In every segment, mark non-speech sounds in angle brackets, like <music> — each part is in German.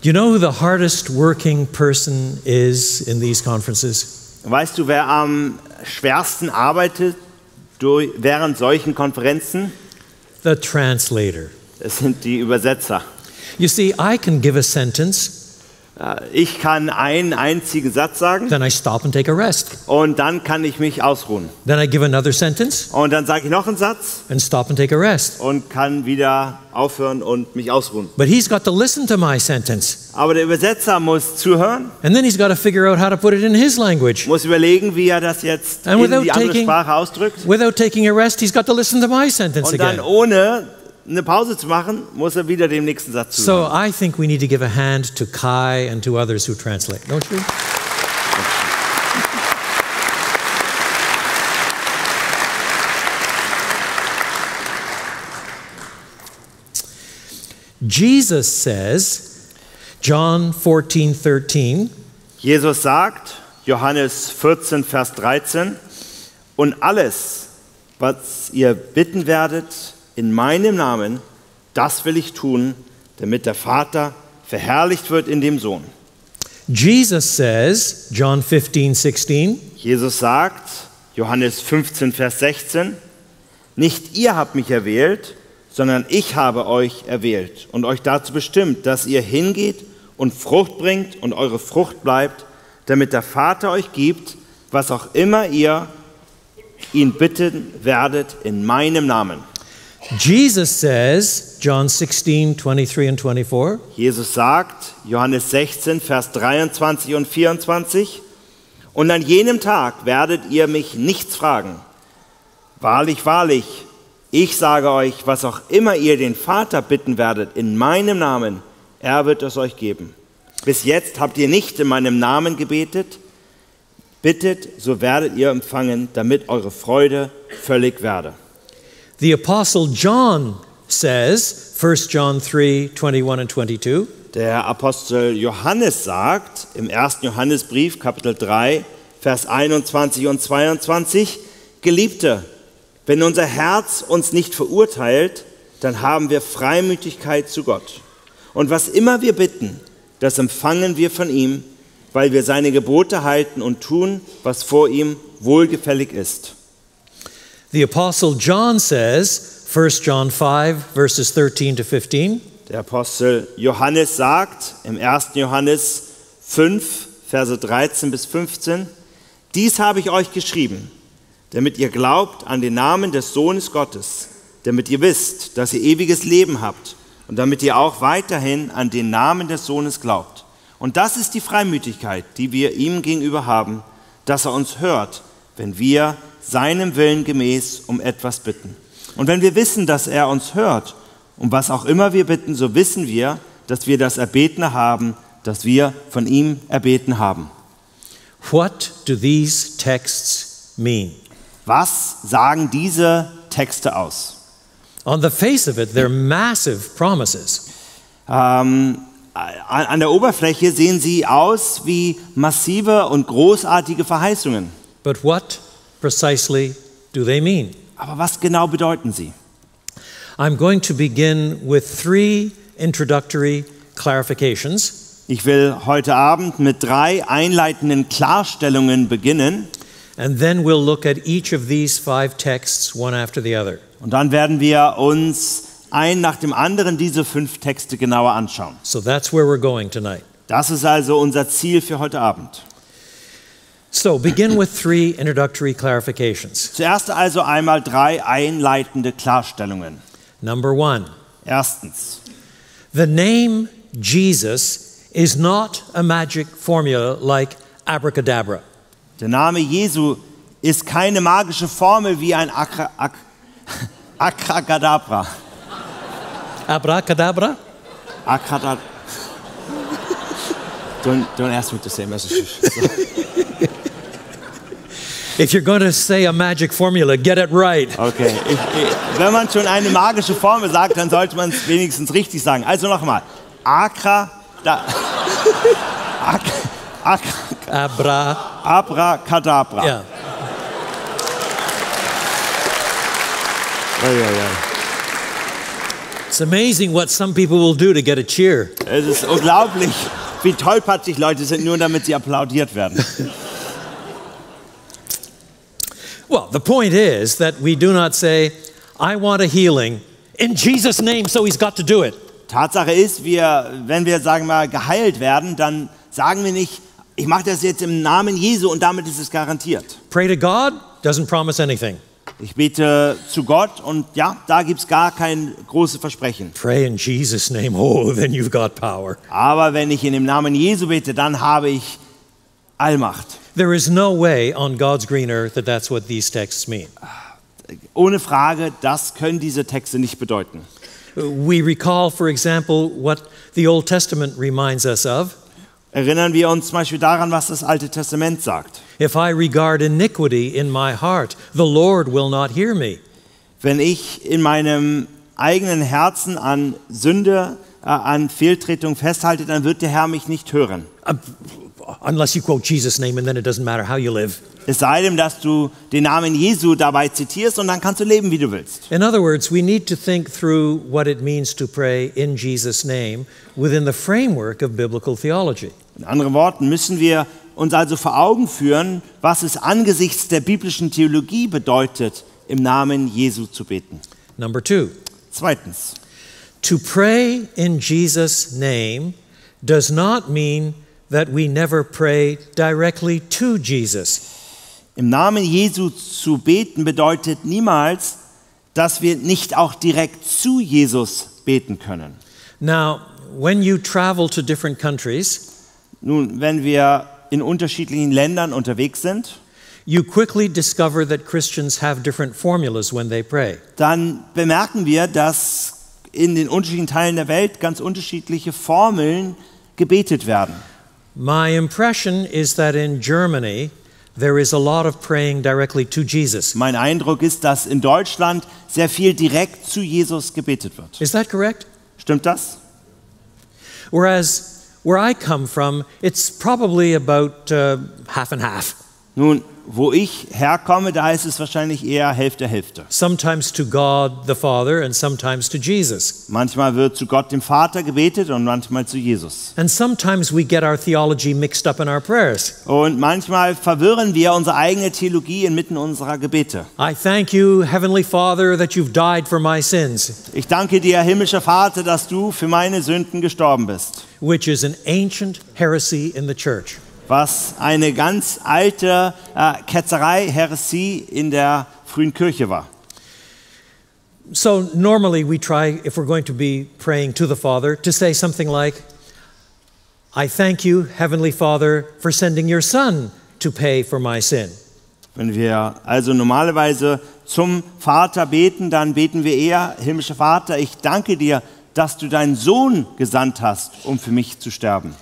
You know who the hardest working person is in these conferences? Weißt du, wer am schwersten arbeitet durch, während solchen Konferenzen? The translator. Es sind die Übersetzer. You see, I can give a sentence, Ich kann einen einzigen Satz sagen then I stop and take a rest. und dann kann ich mich ausruhen. Then I give another sentence Und dann sage ich noch einen Satz and stop and take a rest. und kann wieder aufhören und mich ausruhen. But he's got to listen to my sentence. Aber der Übersetzer muss zuhören, And then he's got to figure out how to put it in his language. muss überlegen, wie er das jetzt And in die andere taking- Sprache ausdrückt. Without taking a rest, he's got to listen to my sentence Und dann again. ohne eine Pause zu machen, muss er wieder dem nächsten Satz zuhören. So I think we need to give a hand to Kai and to others who translate, don't you? Jesus says, John 14, 13, Jesus sagt, Johannes 14, Vers 13, und alles, was ihr bitten werdet in meinem Namen, das will ich tun, damit der Vater verherrlicht wird in dem Sohn. Jesus says, John 15, 16, Jesus sagt, Johannes 15, Vers 16, nicht ihr habt mich erwählt, sondern ich habe euch erwählt und euch dazu bestimmt, dass ihr hingeht und Frucht bringt und eure Frucht bleibt, damit der Vater euch gibt, was auch immer ihr ihn bitten werdet in meinem Namen. Jesus says, John 16, 23 and 24, Jesus sagt, Johannes 16, Vers 23 und 24, und an jenem Tag werdet ihr mich nichts fragen. Wahrlich, wahrlich, ich sage euch, was auch immer ihr den Vater bitten werdet in meinem Namen, er wird es euch geben. Bis jetzt habt ihr nicht in meinem Namen gebetet. Bittet, so werdet ihr empfangen, damit eure Freude völlig werde. The Apostle John says, 1 John 3 21 and 22, Der Apostel Johannes sagt im 1. Johannesbrief, Kapitel 3, Vers 21 und 22, Geliebte, wenn unser Herz uns nicht verurteilt, dann haben wir Freimütigkeit zu Gott. Und was immer wir bitten, das empfangen wir von ihm, weil wir seine Gebote halten und tun, was vor ihm wohlgefällig ist. The Apostle John says, 1 John 5, verses 13 to 15, Der Apostel Johannes sagt im 1. Johannes 5, Verse 13 bis 15, dies habe ich euch geschrieben, damit ihr glaubt an den Namen des Sohnes Gottes, damit ihr wisst, dass ihr ewiges Leben habt und damit ihr auch weiterhin an den Namen des Sohnes glaubt. Und das ist die Freimütigkeit, die wir ihm gegenüber haben, dass er uns hört, wenn wir seinem Willen gemäß um etwas bitten. Und wenn wir wissen, dass er uns hört, um was auch immer wir bitten, so wissen wir, dass wir das Erbetene haben, das wir von ihm erbeten haben. what do these texts mean? Was sagen diese Texte aus? On the face of it, they're massive promises. Ähm, an an der Oberfläche sehen sie aus wie massive und großartige Verheißungen. But what precisely do they mean? Aber was genau bedeuten sie? I'm going to begin with three introductory clarifications, Ich will heute Abend mit drei einleitenden Klarstellungen beginnen and then we'll look at each of these five texts one after the other. und dann werden wir uns ein nach dem anderen diese fünf Texte genauer anschauen. So that's where we're going tonight. Das ist also unser Ziel für heute Abend. So begin with three introductory clarifications. <coughs> Zuerst also einmal drei einleitende Klarstellungen. Number one, Erstens, the name Jesus is not a magic formula like abracadabra. der Name Jesu ist keine magische Formel wie ein Akra, Ak. <laughs> Abracadabra? Don't, don't ask me to say messages. <laughs> If you're going to say a magic formula, get it right. Okay, ich, ich, wenn man schon eine magische Formel sagt, dann sollte man es wenigstens richtig sagen. Also nochmal. Akra, da, <laughs> Ak, Ak, Abra. Abracadabra. Yeah. Oi, oi, oi. It's amazing what some people will do to get a cheer. Es ist unglaublich, wie tollpatschig Leute sind, nur damit sie applaudiert werden. Well, the point is that we do not say, I want a healing in Jesus' name, so he's got to do it. Tatsache ist, wir, wenn wir sagen wir mal geheilt werden, dann sagen wir nicht, ich mache das jetzt im Namen Jesu und damit ist es garantiert. Pray to God doesn't promise anything. Ich bete zu Gott und ja, da gibt es gar kein großes Versprechen. Pray in Jesus' name, oh, then you've got power. Aber wenn ich in dem Namen Jesu bete, dann habe ich Allmacht. There is no way on God's green earth that that's what these texts mean. Ohne Frage, das können diese Texte nicht bedeuten. We recall, for example, what the Old Testament reminds us of. Erinnern wir uns zum Beispiel daran, was das Alte Testament sagt. If I regard iniquity in my heart, the Lord will not hear me. Wenn ich in meinem eigenen Herzen an Sünde, äh, an Fehltretung festhalte, dann wird der Herr mich nicht hören. Uh, unless you quote Jesus' name, and then it doesn't matter how you live. Es sei denn, dass du den Namen Jesu dabei zitierst und dann kannst du leben, wie du willst. In other words, we need to think through what it means to pray in Jesus' name within the framework of biblical theology. In anderen Worten müssen wir uns also vor Augen führen, was es angesichts der biblischen Theologie bedeutet, im Namen Jesu zu beten. Number two, Zweitens, to pray in Jesus' name does not mean that we never pray directly to Jesus. im Namen Jesu zu beten bedeutet niemals, dass wir nicht auch direkt zu Jesus beten können. Now, when you travel to different countries, Nun, wenn wir in unterschiedlichen Ländern unterwegs sind, you quickly discover that Christians have different formulas when they pray. dann bemerken wir, dass in den unterschiedlichen Teilen der Welt ganz unterschiedliche Formeln gebetet werden. My impression is that in Germany, there is a lot of praying directly to Jesus. Mein Eindruck ist, dass in Deutschland sehr viel direkt zu Jesus gebetet wird. Is that correct? Stimmt das? Whereas where I come from, it's probably about uh, half and half. Nun, wo ich herkomme, da ist es wahrscheinlich eher Hälfte Hälfte. Sometimes to God the Father and sometimes to Jesus. Manchmal wird zu Gott dem Vater gebetet und manchmal zu Jesus. And sometimes we get our theology mixed up in our prayers. Und manchmal verwirren wir unsere eigene Theologie inmitten unserer Gebete. I thank you, Heavenly Father, that you've died for my sins, Ich danke dir, himmlischer Vater, dass du für meine Sünden gestorben bist. which is an ancient heresy in the church. Was eine ganz alte äh, Ketzerei, Heresie in der frühen Kirche war. So normally we try, if we're going to be praying to the Father, to say something like, I thank you, Heavenly Father, for sending your Son to pay for my sin. Wenn wir also normalerweise zum Vater beten, dann beten wir eher, himmlischer Vater, ich danke dir, dass du deinen Sohn gesandt hast, um für mich zu sterben.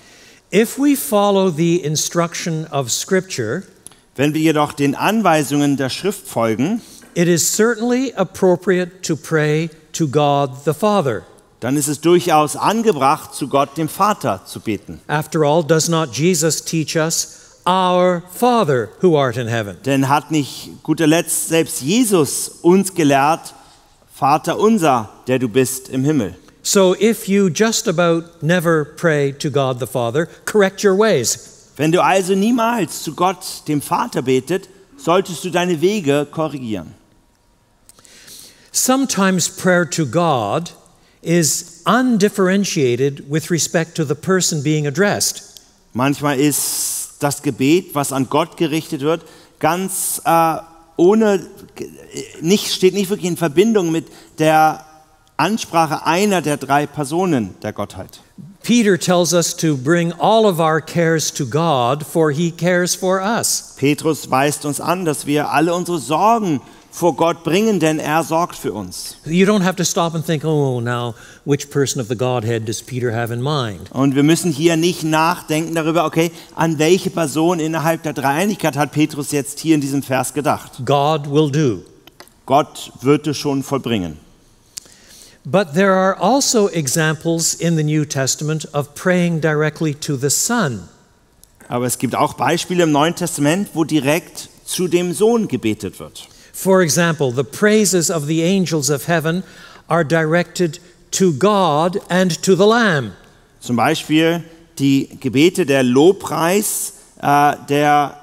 If we follow the instruction of Scripture, Wenn wir jedoch den Anweisungen der Schrift folgen, it is certainly appropriate to pray to God the Father. dann ist es durchaus angebracht, zu Gott dem Vater zu beten. After all, does not Jesus teach us, Our Father who art in heaven? Denn hat nicht guter Letzt selbst Jesus uns gelehrt, Vater unser, der du bist im Himmel. So if you just about never pray to God the Father, correct your ways. Wenn du also niemals zu Gott, dem Vater, betet, solltest du deine Wege korrigieren. Sometimes prayer to God is undifferentiated with respect to the person being addressed. Manchmal ist das Gebet, was an Gott gerichtet wird, ganz äh, ohne, nicht, steht nicht wirklich in Verbindung mit der Ansprache einer der drei Personen der Gottheit. Peter tells us to bring all of our cares to God, for he cares for us. Petrus weist uns an, dass wir alle unsere Sorgen vor Gott bringen, denn er sorgt für uns. You don't have to stop and think, oh, now, which person of the Godhead does Peter have in mind? Und wir müssen hier nicht nachdenken darüber, okay, an welche Person innerhalb der Dreieinigkeit hat Petrus jetzt hier in diesem Vers gedacht. God will do. Gott wird es schon vollbringen. But there are also examples in the New Testament of praying directly to the Son. Aber es gibt auch Beispiele im Neuen Testament, wo direkt zu dem Sohn gebetet wird. For example, the praises of the angels of heaven are directed to God and to the Lamb. Zum Beispiel die Gebete der Lobpreis, äh, der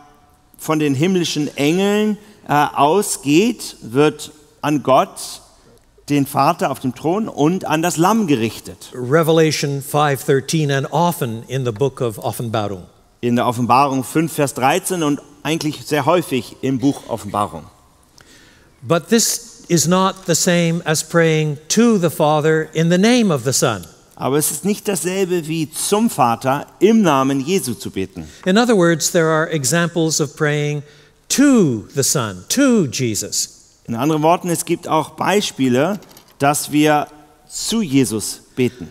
von den himmlischen Engeln äh, ausgeht, wird an Gott, den Vater auf dem Thron und an das Lamm gerichtet. Revelation 5:13 and often in the book of Offenbarung. In der Offenbarung 5, Vers 13 und eigentlich sehr häufig im Buch Offenbarung. But this is not the same as praying to the Father in the name of the Son. Aber es ist nicht dasselbe wie zum Vater im Namen Jesu zu beten. In other words, there are examples of praying to the Son, to Jesus. In anderen Worten, es gibt auch Beispiele, dass wir zu Jesus beten.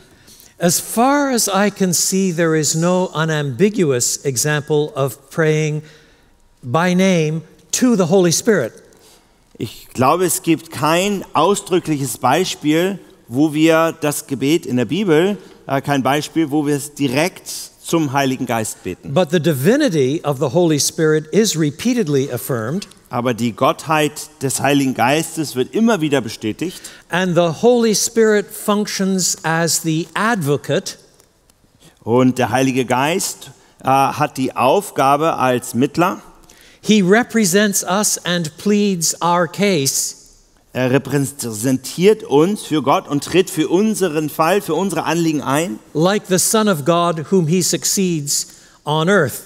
As far as I can see, there is no unambiguous example of praying by name to the Holy Spirit. Ich glaube, es gibt kein ausdrückliches Beispiel, wo wir das Gebet in der Bibel, äh, kein Beispiel, wo wir es direkt zum Heiligen Geist beten. But the divinity of the Holy Spirit is repeatedly affirmed, Aber die Gottheit des Heiligen Geistes wird immer wieder bestätigt and the Holy Spirit functions as the advocate und der Heilige Geist äh, hat die Aufgabe als Mittler. He represents us and pleads our case. Er repräsentiert uns für Gott und tritt für unseren Fall, für unsere Anliegen ein, like the Son of God whom he succeeds on earth.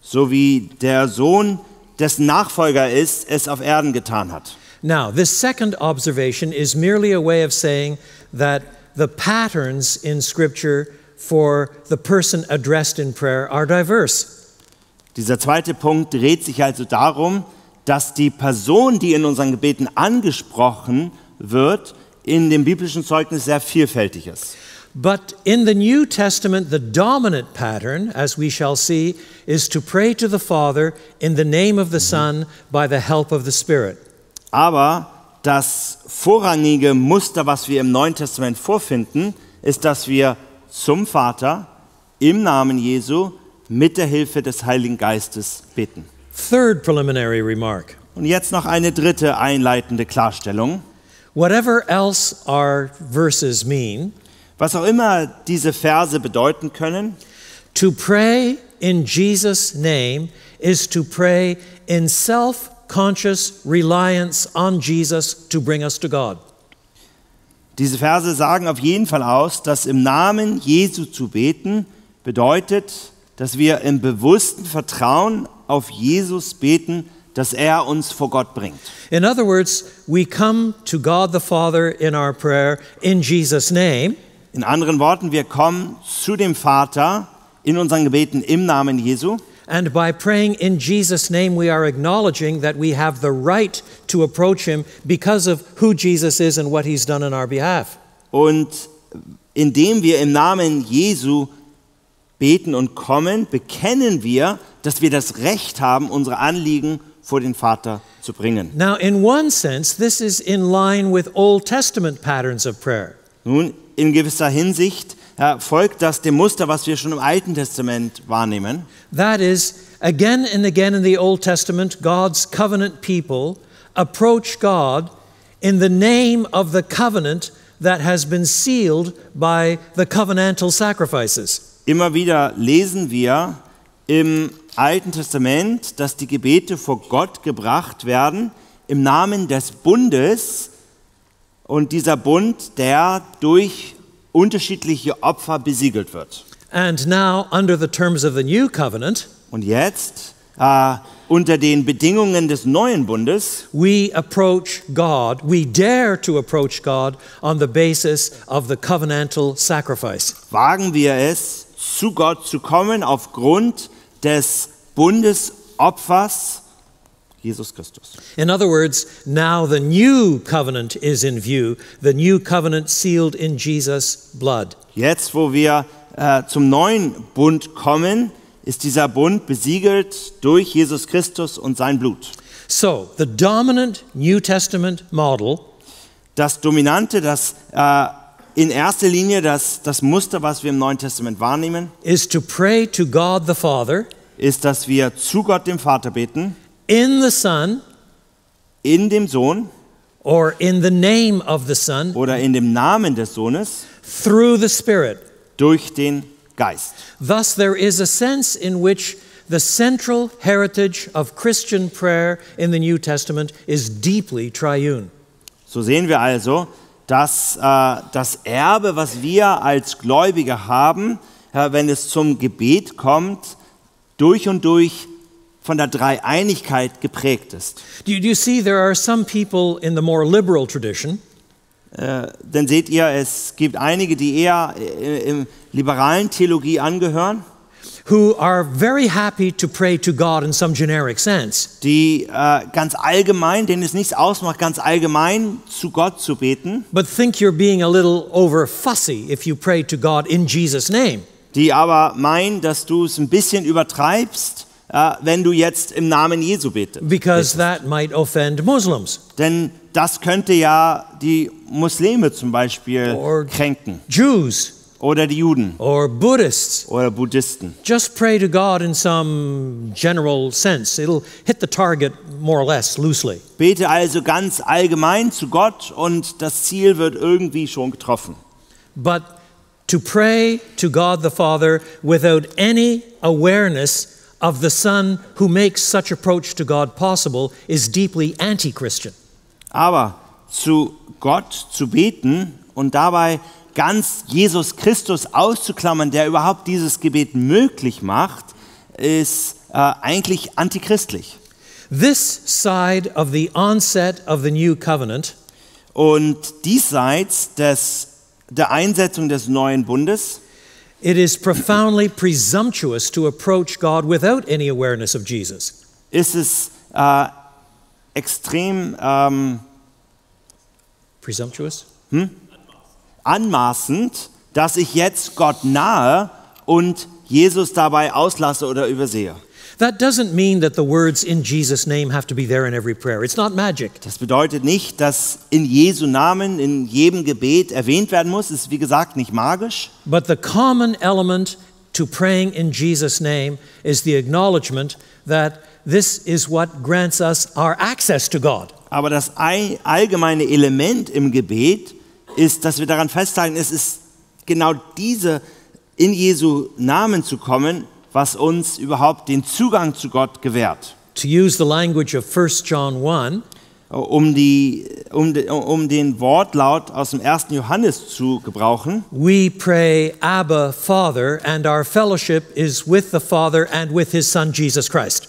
so wie der Sohn, dessen Nachfolger ist, es auf Erden getan hat. Now, this second observation is merely a way of saying that the patterns in Scripture for the person addressed in prayer are diverse. Dieser zweite Punkt dreht sich also darum, dass die Person, die in unseren Gebeten angesprochen wird, in dem biblischen Zeugnis sehr vielfältig ist. But in the New Testament, the dominant pattern, as we shall see, is to pray to the Father in the name of the mhm. Son by the help of the Spirit. Aber das vorrangige Muster, was wir im Neuen Testament vorfinden, ist, dass wir zum Vater im Namen Jesu mit der Hilfe des Heiligen Geistes beten. Third preliminary remark Und jetzt noch eine dritte einleitende Klarstellung. whatever else our verses mean, Was auch immer diese Verse bedeuten können, To pray in Jesus' name is to pray in self conscious reliance on Jesus to bring us to God. diese Verse sagen auf jeden Fall aus, dass im Namen Jesu zu beten bedeutet, dass wir im bewussten Vertrauen auf Jesus beten, dass er uns vor Gott bringt. In other words, we come to God the Father in our prayer in Jesus' name, In anderen Worten, wir kommen zu dem Vater in unseren Gebeten im Namen Jesu. and by praying in Jesus' name, we are acknowledging that we have the right to approach Him because of who Jesus is and what He's done in our behalf. Und indem wir im Namen Jesu beten und kommen, bekennen wir, dass wir das Recht haben, unsere Anliegen vor den Vater zu bringen. Now, in one sense, this is in line with Old Testament patterns of prayer. Nun, in gewisser Hinsicht äh, folgt das dem Muster, was wir schon im Alten Testament wahrnehmen. That is, again and again in the Old Testament, God's covenant people approach God in the name of the covenant that has been sealed by the covenantal sacrifices. Immer wieder lesen wir im Alten Testament, dass die Gebete vor Gott gebracht werden im Namen des Bundes und dieser Bund, der durch unterschiedliche Opfer besiegelt wird. And now, under the terms of the new covenant, Und jetzt, äh, unter den Bedingungen des neuen Bundes, we approach God, we dare to approach God on the basis of the covenantal sacrifice. wagen wir es, zu Gott zu kommen aufgrund des Bundesopfers Jesus Christus. In other words, now the new covenant is in view, the new covenant sealed in Jesus' blood. Jetzt, wo wir äh, zum neuen Bund kommen, ist dieser Bund besiegelt durch Jesus Christus und sein Blut. So, the dominant New Testament model Das Dominante, das äh, in erster Linie das, das Muster, was wir im Neuen Testament wahrnehmen, is to pray to God the Father ist, dass wir zu Gott dem Vater beten, in the Son in dem Sohn or in the name of the Son oder in dem Namen des Sohnes through the Spirit. durch den Geist. Thus, there is a sense in which the central heritage of Christian prayer in the New Testament is deeply triune. So sehen wir also, dass äh, das Erbe, was wir als Gläubige haben, äh, wenn es zum Gebet kommt, durch und durch von der Dreieinigkeit geprägt ist. Do you, do you see there are some people in the more liberal tradition Äh, denn seht ihr, es gibt einige, die eher äh, im liberalen Theologie angehören, who are very happy to pray to God in some generic sense? die äh, ganz allgemein, denen es nichts ausmacht, ganz allgemein zu Gott zu beten, but think you're being a little over fussy if you pray to God in Jesus' name. die aber meinen, dass du es ein bisschen übertreibst, äh, wenn du jetzt im Namen Jesu betest. Because that might offend Muslims, Denn das könnte ja die Muslime zum Beispiel Or- kränken Jews, oder die Juden or Buddhists. oder Buddhisten. Just pray to God in some general sense. It'll hit the target more or less loosely. Bete also ganz allgemein zu Gott und das Ziel wird irgendwie schon getroffen. But to pray to God the Father without any awareness of the Son who makes such approach to God possible is deeply anti Christian. Aber zu Gott zu beten und dabei ganz Jesus Christus auszuklammern, der überhaupt dieses Gebet möglich macht, ist äh, eigentlich antichristlich. This side of the onset of the new covenant Und diesseits des, der Einsetzung des neuen Bundes It is profoundly presumptuous to approach God without any awareness of Jesus. ist es äh, uh, extrem ähm, um, Presumptuous? Hm? anmaßend, dass ich jetzt Gott nahe und Jesus dabei auslasse oder übersehe. That doesn't mean that the words in Jesus' name have to be there in every prayer. It's not magic. Das bedeutet nicht, dass in Jesu Namen in jedem Gebet erwähnt werden muss. Es ist wie gesagt nicht magisch. But the common element to praying in Jesus' name is the acknowledgement that this is what grants us our access to God. Aber das ei- allgemeine Element im Gebet ist, dass wir daran festhalten, es ist genau diese in Jesu Namen zu kommen, was uns überhaupt den Zugang zu Gott gewährt. To use the language of 1 John 1, Um, die, um, de- um den Wortlaut aus dem 1. Johannes zu gebrauchen, we pray, Abba, Father, and our fellowship is with the Father and with his Son, Jesus Christ.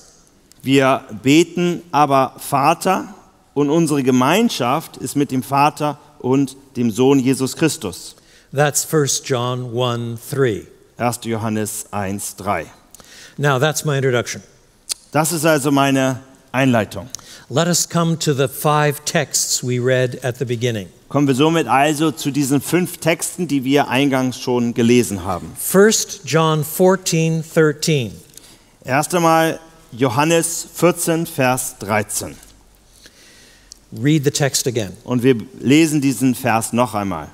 wir beten aber Vater und unsere Gemeinschaft ist mit dem Vater und dem Sohn Jesus Christus. That's 1 John 1 3. 1. Johannes 1, 3. Now, that's my introduction. Das ist also meine Einleitung. Let us come to the five texts we read at the beginning. Kommen wir somit also zu diesen fünf Texten, die wir eingangs schon gelesen haben. 1 John 14 13. Erst einmal Johannes 14, Vers 13. Read the text again. Und wir lesen diesen Vers noch einmal.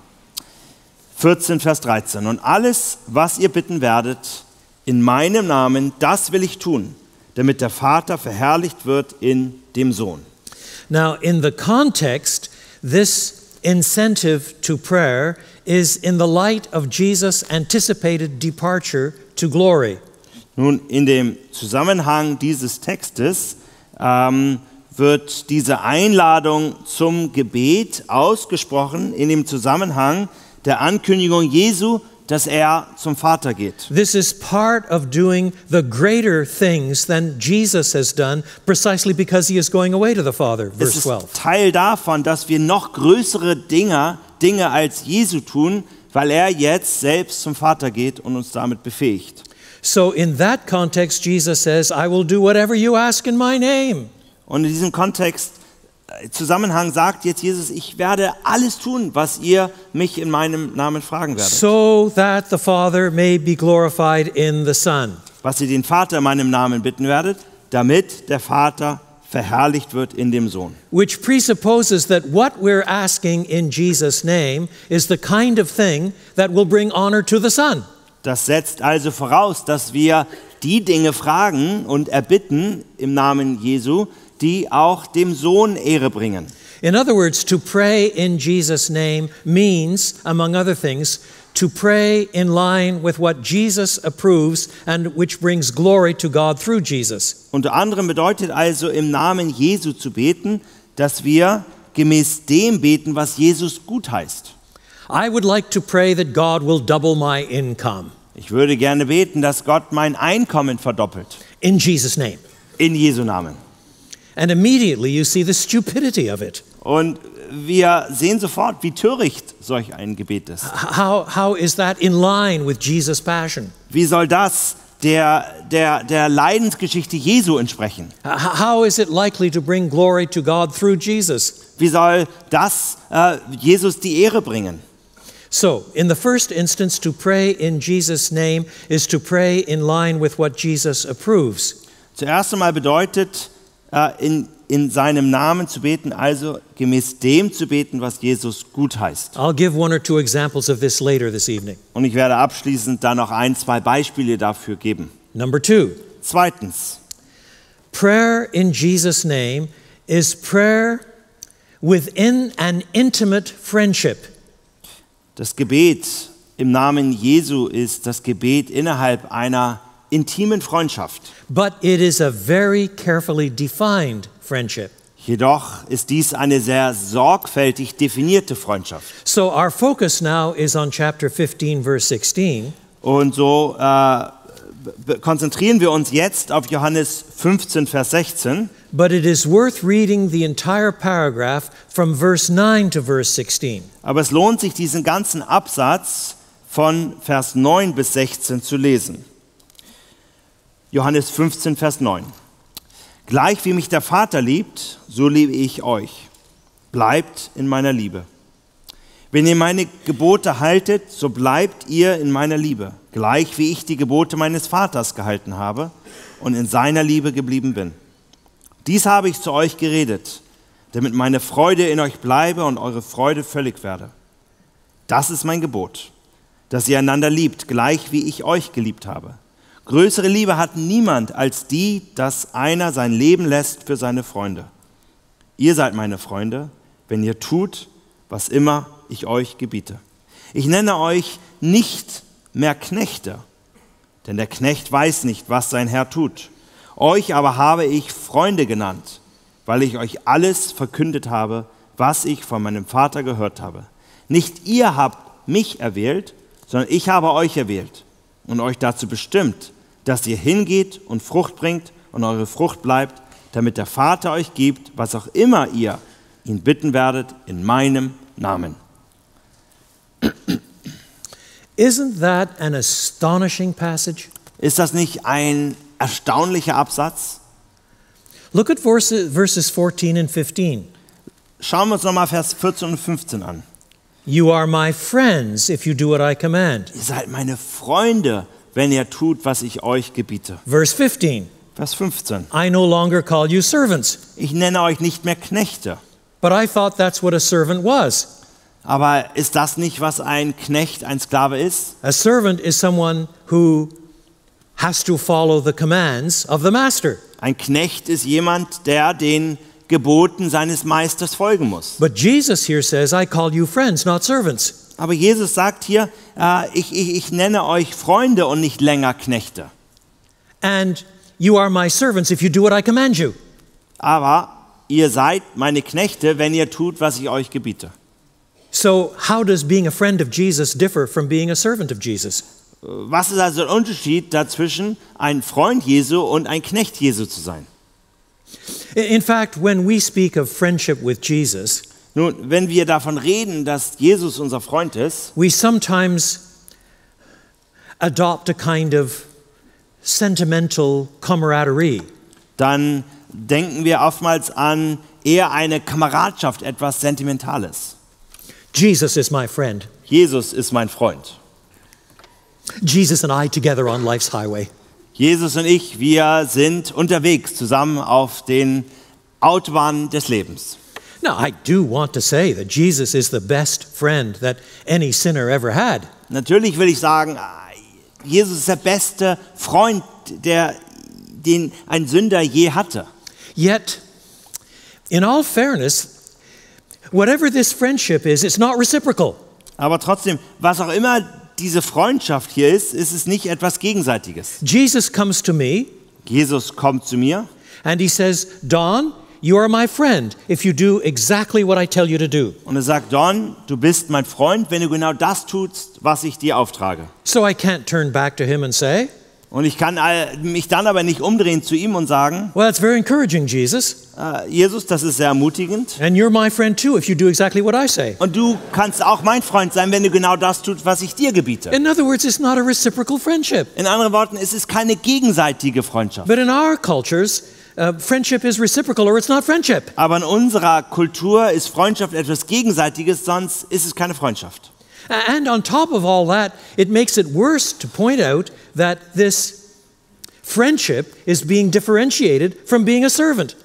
14, Vers 13. Und alles, was ihr bitten werdet, in meinem Namen, das will ich tun, damit der Vater verherrlicht wird in dem Sohn. Now, in the context, this incentive to prayer is in the light of Jesus' anticipated departure to glory. Nun, in dem Zusammenhang dieses Textes ähm, wird diese Einladung zum Gebet ausgesprochen in dem Zusammenhang der Ankündigung Jesu, dass er zum Vater geht. This is part of doing the greater things than Jesus has done precisely because he is going away to the Father. Es Verse ist 12. Teil davon, dass wir noch größere Dinge, Dinge als Jesu tun, weil er jetzt selbst zum Vater geht und uns damit befähigt. So, in that context, Jesus says, I will do whatever you ask in my name. Und in diesem Kontext, Zusammenhang sagt jetzt Jesus, ich werde alles tun, was ihr mich in meinem Namen fragen werdet. so that the Father may be glorified in the Son. was ihr den Vater in meinem Namen bitten werdet, damit der Vater verherrlicht wird in dem Sohn. Which presupposes that what we're asking in Jesus' name is the kind of thing that will bring honor to the Son. Das setzt also voraus, dass wir die Dinge fragen und erbitten im Namen Jesu, die auch dem Sohn Ehre bringen. In other words, to pray in Jesus' name means, among other things, to pray in line with what Jesus approves and which brings glory to God through Jesus. Unter anderem bedeutet also im Namen Jesu zu beten, dass wir gemäß dem beten, was Jesus gut heißt. I would like to pray that God will double my income. Ich würde gerne beten, dass Gott mein Einkommen verdoppelt. In Jesus' name. In Jesu Namen. And immediately you see the stupidity of it. Und wir sehen sofort, wie töricht solch ein Gebet ist. How, how is that in line with Jesus' passion? Wie soll das der, der, der Leidensgeschichte Jesu entsprechen? How is it likely to bring glory to God through Jesus? Wie soll das äh, Jesus die Ehre bringen? So, in the first instance, to pray in Jesus' name is to pray in line with what Jesus approves. Zuerst einmal bedeutet, in, in seinem Namen zu beten, also gemäß dem zu beten, was Jesus gut heißt. I'll give one or two examples of this later this evening. Und ich werde abschließend da noch ein, zwei Beispiele dafür geben. Number two, Zweitens, prayer in Jesus' name is prayer within an intimate friendship. das Gebet im Namen Jesu ist das Gebet innerhalb einer intimen Freundschaft. But it is a very carefully defined friendship. Jedoch ist dies eine sehr sorgfältig definierte Freundschaft. So our focus now is on chapter 15, verse 16. Und so äh, konzentrieren wir uns jetzt auf Johannes 15, Vers 16. But it is worth reading the entire paragraph from verse 9 to verse 16. Aber es lohnt sich, diesen ganzen Absatz von Vers 9 bis 16 zu lesen. Johannes 15, Vers 9. Gleich wie mich der Vater liebt, so liebe ich euch. Bleibt in meiner Liebe. Wenn ihr meine Gebote haltet, so bleibt ihr in meiner Liebe, gleich wie ich die Gebote meines Vaters gehalten habe und in seiner Liebe geblieben bin. Dies habe ich zu euch geredet, damit meine Freude in euch bleibe und eure Freude völlig werde. Das ist mein Gebot, dass ihr einander liebt, gleich wie ich euch geliebt habe. Größere Liebe hat niemand als die, dass einer sein Leben lässt für seine Freunde. Ihr seid meine Freunde, wenn ihr tut, was immer ich euch gebiete. Ich nenne euch nicht mehr Knechte, denn der Knecht weiß nicht, was sein Herr tut. Euch aber habe ich Freunde genannt, weil ich euch alles verkündet habe, was ich von meinem Vater gehört habe. Nicht ihr habt mich erwählt, sondern ich habe euch erwählt und euch dazu bestimmt, dass ihr hingeht und Frucht bringt und eure Frucht bleibt, damit der Vater euch gibt, was auch immer ihr ihn bitten werdet, in meinem Namen. <clears throat> Isn't that an astonishing passage? Ist das nicht ein erstaunlicher Absatz? Look at verses, verses 14 and 15. Schauen wir uns nochmal Vers 14 und 15 an. You are my friends if you do what I command. Ihr seid meine Freunde, wenn ihr tut, was ich euch gebiete. Verse 15 Vers 15. I no longer call you servants, Ich nenne euch nicht mehr Knechte. but I thought that's what a servant was. Aber ist das nicht, was ein Knecht, ein Sklave ist? A servant is someone who has to follow the commands of the master. Ein Knecht ist jemand, der den Geboten seines Meisters folgen muss. But Jesus here says, I call you friends, not servants. Aber Jesus sagt hier, äh, ich, ich, ich nenne euch Freunde und nicht länger Knechte. And you are my servants if you do what I command you. Aber ihr seid meine Knechte, wenn ihr tut, was ich euch gebiete. So, how does being a friend of Jesus differ from being a servant of Jesus? Was ist also der Unterschied dazwischen, ein Freund Jesu und ein Knecht Jesu zu sein? In fact, when we speak of friendship with Jesus, Nun, wenn wir davon reden, dass Jesus unser Freund ist, we sometimes adopt a kind of sentimental camaraderie. dann denken wir oftmals an eher eine Kameradschaft, etwas Sentimentales. Jesus is my friend. Jesus ist mein Freund. Jesus and I together on life's highway. Jesus und ich, wir sind unterwegs zusammen auf den Autobahnen des Lebens. Now, I do want to say that Jesus is the best friend that any sinner ever had. Natürlich will ich sagen, ah, Jesus ist der beste Freund, der, den ein Sünder je hatte. Yet, in all fairness, whatever this friendship is, it's not reciprocal. Aber trotzdem, was auch immer diese Freundschaft hier ist, ist es nicht etwas Gegenseitiges. Jesus comes to me Jesus kommt zu mir and he says, Don, you are my friend if you do exactly what I tell you to do. und er sagt, Don, du bist mein Freund, wenn du genau das tust, was ich dir auftrage. So I can't turn back to him and say, Und ich kann mich dann aber nicht umdrehen zu ihm und sagen, Well, that's very encouraging, Jesus. äh, Jesus, das ist sehr ermutigend. And you're my friend too if you do exactly what I say. Und du kannst auch mein Freund sein, wenn du genau das tust, was ich dir gebiete. In other words, it's not a reciprocal friendship. In anderen Worten, es ist keine gegenseitige Freundschaft. But in our cultures, uh, friendship is reciprocal or it's not friendship. Aber in unserer Kultur ist Freundschaft etwas Gegenseitiges, sonst ist es keine Freundschaft. And on top of all that, it makes it worse to point out that this friendship is being differentiated from being a servant.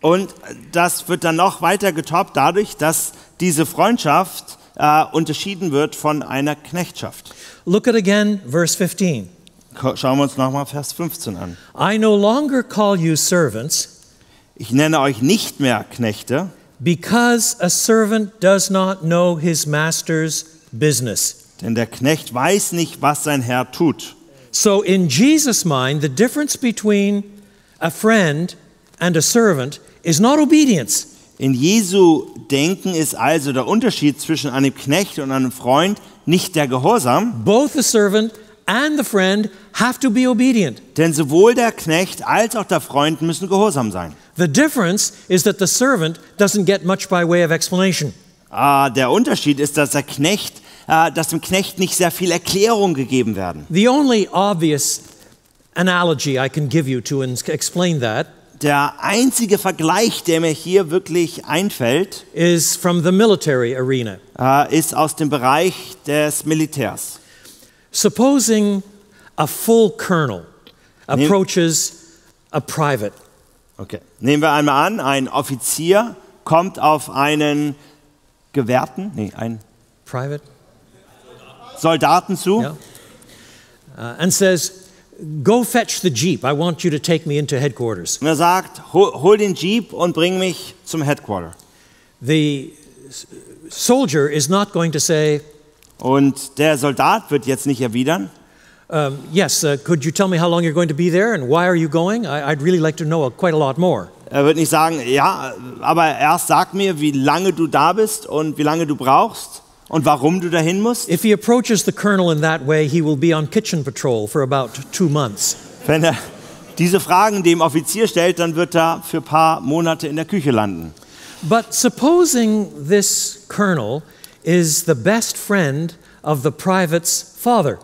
Und das wird dann noch weiter getoppt dadurch, dass diese Freundschaft äh, unterschieden wird von einer Knechtschaft. Look at again verse 15. Schauen wir uns nochmal Vers 15 an. I no longer call you servants Ich nenne euch nicht mehr Knechte, because a servant does not know his master's business. denn der Knecht weiß nicht, was sein Herr tut. So, in Jesus' mind, the difference between a friend and a servant is not obedience. In Jesu Denken ist also der Unterschied zwischen einem Knecht und einem Freund nicht der Gehorsam, Both the servant and the friend have to be obedient. denn sowohl der Knecht als auch der Freund müssen gehorsam sein. The difference is that the servant doesn't get much by way of explanation. Ah, der Unterschied ist, dass der Knecht, äh, dass dem Knecht nicht sehr viel Erklärung gegeben werden. The only obvious analogy I can give you to explain that Der einzige Vergleich, der mir hier wirklich einfällt, is from the military arena. äh, ist aus dem Bereich des Militärs. Supposing a full colonel approaches a private. Okay. Nehmen wir einmal an, ein Offizier kommt auf einen Gewehrten, nee, einen Private? Soldaten zu Yeah. Uh, and says, Go fetch the Jeep. I want you to take me into headquarters. und er sagt, hol, hol den Jeep und bring mich zum Headquarter. The soldier is not going to say, Und der Soldat wird jetzt nicht erwidern, um, Yes, uh, could you tell me how long you're going to be there and why are you going? I, I'd really like to know a, quite a lot more. er wird nicht sagen, ja, aber erst sag mir, wie lange du da bist und wie lange du brauchst und warum du dahin musst. If he approaches the colonel in that way, he will be on kitchen patrol for about two months. Wenn er diese Fragen dem Offizier stellt, dann wird er für ein paar Monate in der Küche landen. But supposing this colonel is the best friend of the private's father.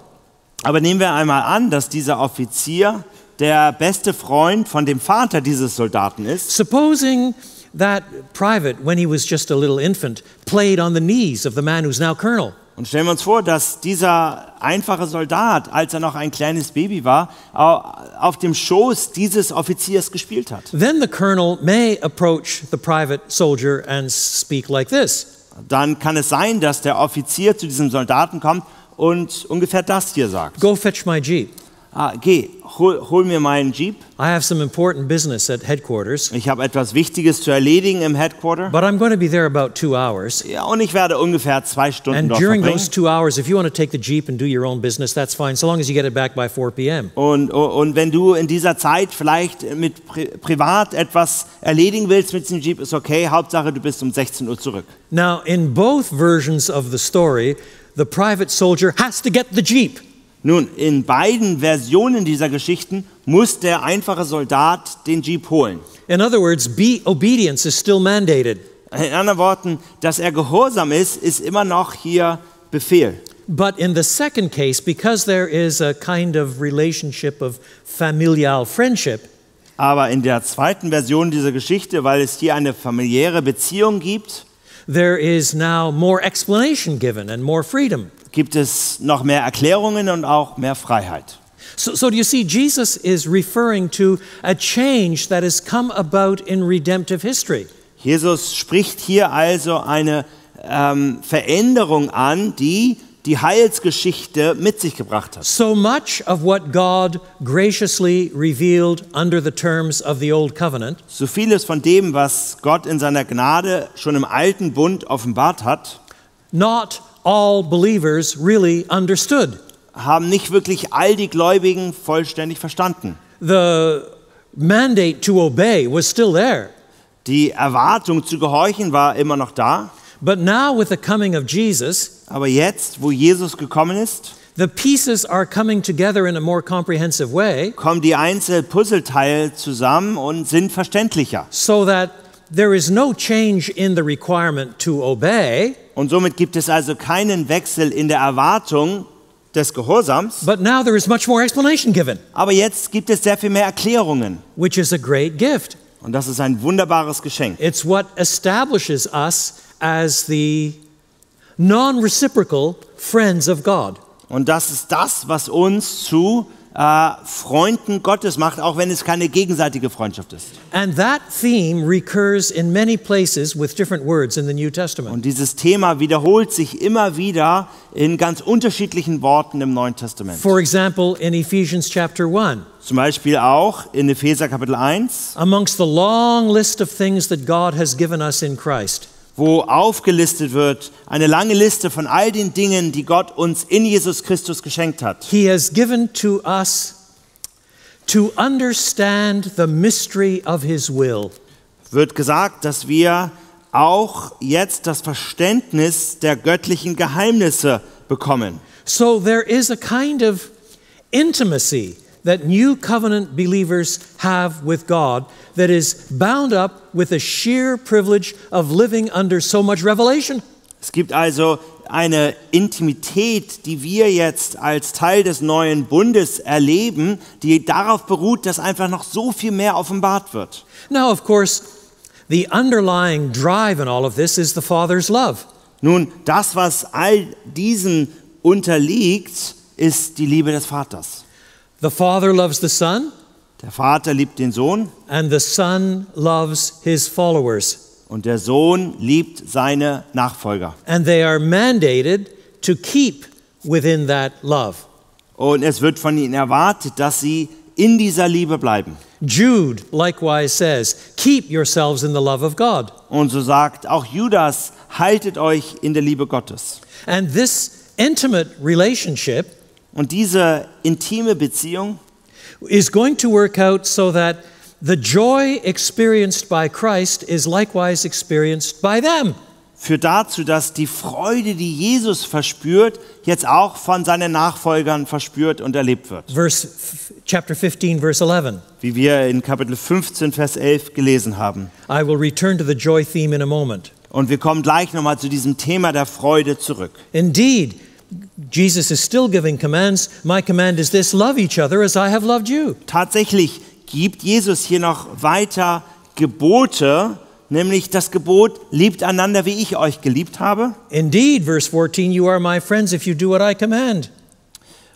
Aber nehmen wir einmal an, dass dieser Offizier der beste Freund von dem Vater dieses Soldaten ist. Supposing that private, when he was just a little infant, played on the knees of the man who's now colonel. Und stellen wir uns vor, dass dieser einfache Soldat, als er noch ein kleines Baby war, au- auf dem Schoß dieses Offiziers gespielt hat. Then the colonel may approach the private soldier and speak like this Dann kann es sein, dass der Offizier zu diesem Soldaten kommt und ungefähr das hier sagt. Go fetch my Jeep. Ah, geh, hol, hol mir meinen Jeep. I have some important business at headquarters, Ich habe etwas Wichtiges zu erledigen im Headquarter. but I'm going to be there about two hours. Ja, und ich werde ungefähr zwei Stunden And dort during verbringen. those two hours, if you want to take the Jeep and do your own business, that's fine, so long as you get it back by 4 p.m. Und, und wenn du in dieser Zeit vielleicht mit pri privat etwas erledigen willst mit diesem Jeep, ist okay. Hauptsache, du bist um 16 Uhr zurück. Now, in both versions of the story, the private soldier has to get the Jeep. Nun, in beiden Versionen dieser Geschichten muss der einfache Soldat den Jeep holen. In other words, be, obedience is still mandated. In anderen Worten, dass er gehorsam ist, ist immer noch hier Befehl. But in the second case, because there is a kind of relationship of familial friendship, Aber in der zweiten Version dieser Geschichte, weil es hier eine familiäre Beziehung gibt, there is now more explanation given and more freedom. Gibt es noch mehr Erklärungen und auch mehr Freiheit. So, so do you see, Jesus is referring to a change that has come about in redemptive history. Jesus spricht hier also eine ähm, Veränderung an, die die Heilsgeschichte mit sich gebracht hat. So much of what God graciously revealed under the terms of the Old Covenant So vieles von dem, was Gott in seiner Gnade schon im alten Bund offenbart hat, not all believers really understood. haben nicht wirklich all die Gläubigen vollständig verstanden. The mandate to obey was still there. Die Erwartung zu gehorchen war immer noch da, But now, with the coming of Jesus, aber jetzt, wo Jesus gekommen ist, the pieces are coming together in a more comprehensive way kommen die einzelnen Puzzleteile zusammen und sind verständlicher. so that there is no change in the requirement to obey, Und somit gibt es also keinen Wechsel in der Erwartung des Gehorsams, but now there is much more explanation given, aber jetzt gibt es sehr viel mehr Erklärungen. which is a great gift. Und das ist ein wunderbares Geschenk. It's what establishes us as the non reciprocal friends of God. Und das ist das, was uns zu äh, Freunden Gottes macht, auch wenn es keine gegenseitige Freundschaft ist. And that theme recurs in many places with different words in the New Testament. Und dieses Thema wiederholt sich immer wieder in ganz unterschiedlichen Worten im Neuen Testament. For example, in Ephesians chapter 1, Zum Beispiel auch in Epheser Kapitel 1, amongst the long list of things that God has given us in Christ, wo aufgelistet wird eine lange Liste von all den Dingen, die Gott uns in Jesus Christus geschenkt hat. He has given to us to understand the mystery of His will. Wird gesagt, dass wir auch jetzt das Verständnis der göttlichen Geheimnisse bekommen. So there is a kind of intimacy that new covenant believers have with God that is bound up with the sheer privilege of living under so much revelation. Es gibt also eine Intimität, die wir jetzt als Teil des neuen Bundes erleben, die darauf beruht, dass einfach noch so viel mehr offenbart wird. Now, of course, the underlying drive in all of this is the Father's love. Nun, das, was all diesen unterliegt, ist die Liebe des Vaters. The Father loves the Son, Der Vater liebt den Sohn and the Son loves his followers. und der Sohn liebt seine Nachfolger. And they are mandated to keep within that love. Und es wird von ihnen erwartet, dass sie in dieser Liebe bleiben. Jude likewise says, Keep yourselves in the love of God. Und so sagt auch Judas, haltet euch in der Liebe Gottes. And this intimate relationship Und diese intime Beziehung is going to work out so that the joy experienced by Christ is likewise experienced by them. führt dazu, dass die Freude, die Jesus verspürt, jetzt auch von seinen Nachfolgern verspürt und erlebt wird. Verse chapter 15 verse 11. Wie wir in Kapitel 15, Vers 11 gelesen haben. I will return to the joy theme in a moment. Und wir kommen gleich nochmal zu diesem Thema der Freude zurück. Indeed, Jesus is still giving commands. My command is this love each other as I have loved you. Tatsächlich gibt Jesus hier noch weiter Gebote, nämlich das Gebot, liebt einander, wie ich euch geliebt habe. Indeed, verse 14, you are my friends if you do what I command.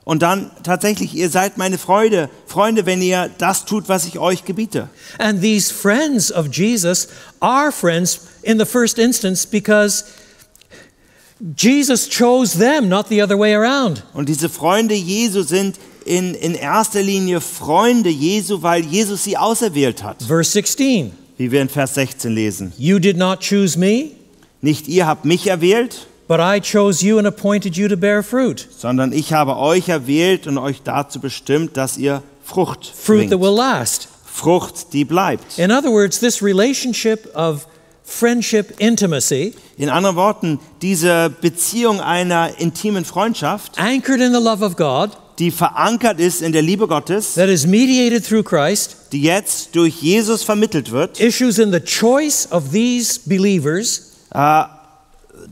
Und dann tatsächlich, ihr seid meine Freude, Freunde, wenn ihr das tut, was ich euch gebiete. And these friends of Jesus are friends in the first instance because Jesus chose them, not the other way around. Und diese Freunde Jesu sind in, in erster Linie Freunde Jesu, weil Jesus sie auserwählt hat, Verse 16, wie wir in Vers 16 lesen. you did not choose me, Nicht ihr habt mich erwählt, but I chose you and appointed you to bear fruit, sondern ich habe euch erwählt und euch dazu bestimmt, dass ihr Frucht fruit that will last. Frucht, die bleibt. In other words, this relationship of friendship intimacy, In anderen Worten, diese Beziehung einer intimen Freundschaft, anchored in the love of God, die verankert ist in der Liebe Gottes, that is mediated through Christ, die jetzt durch Jesus vermittelt wird, issues in the choice of these believers äh,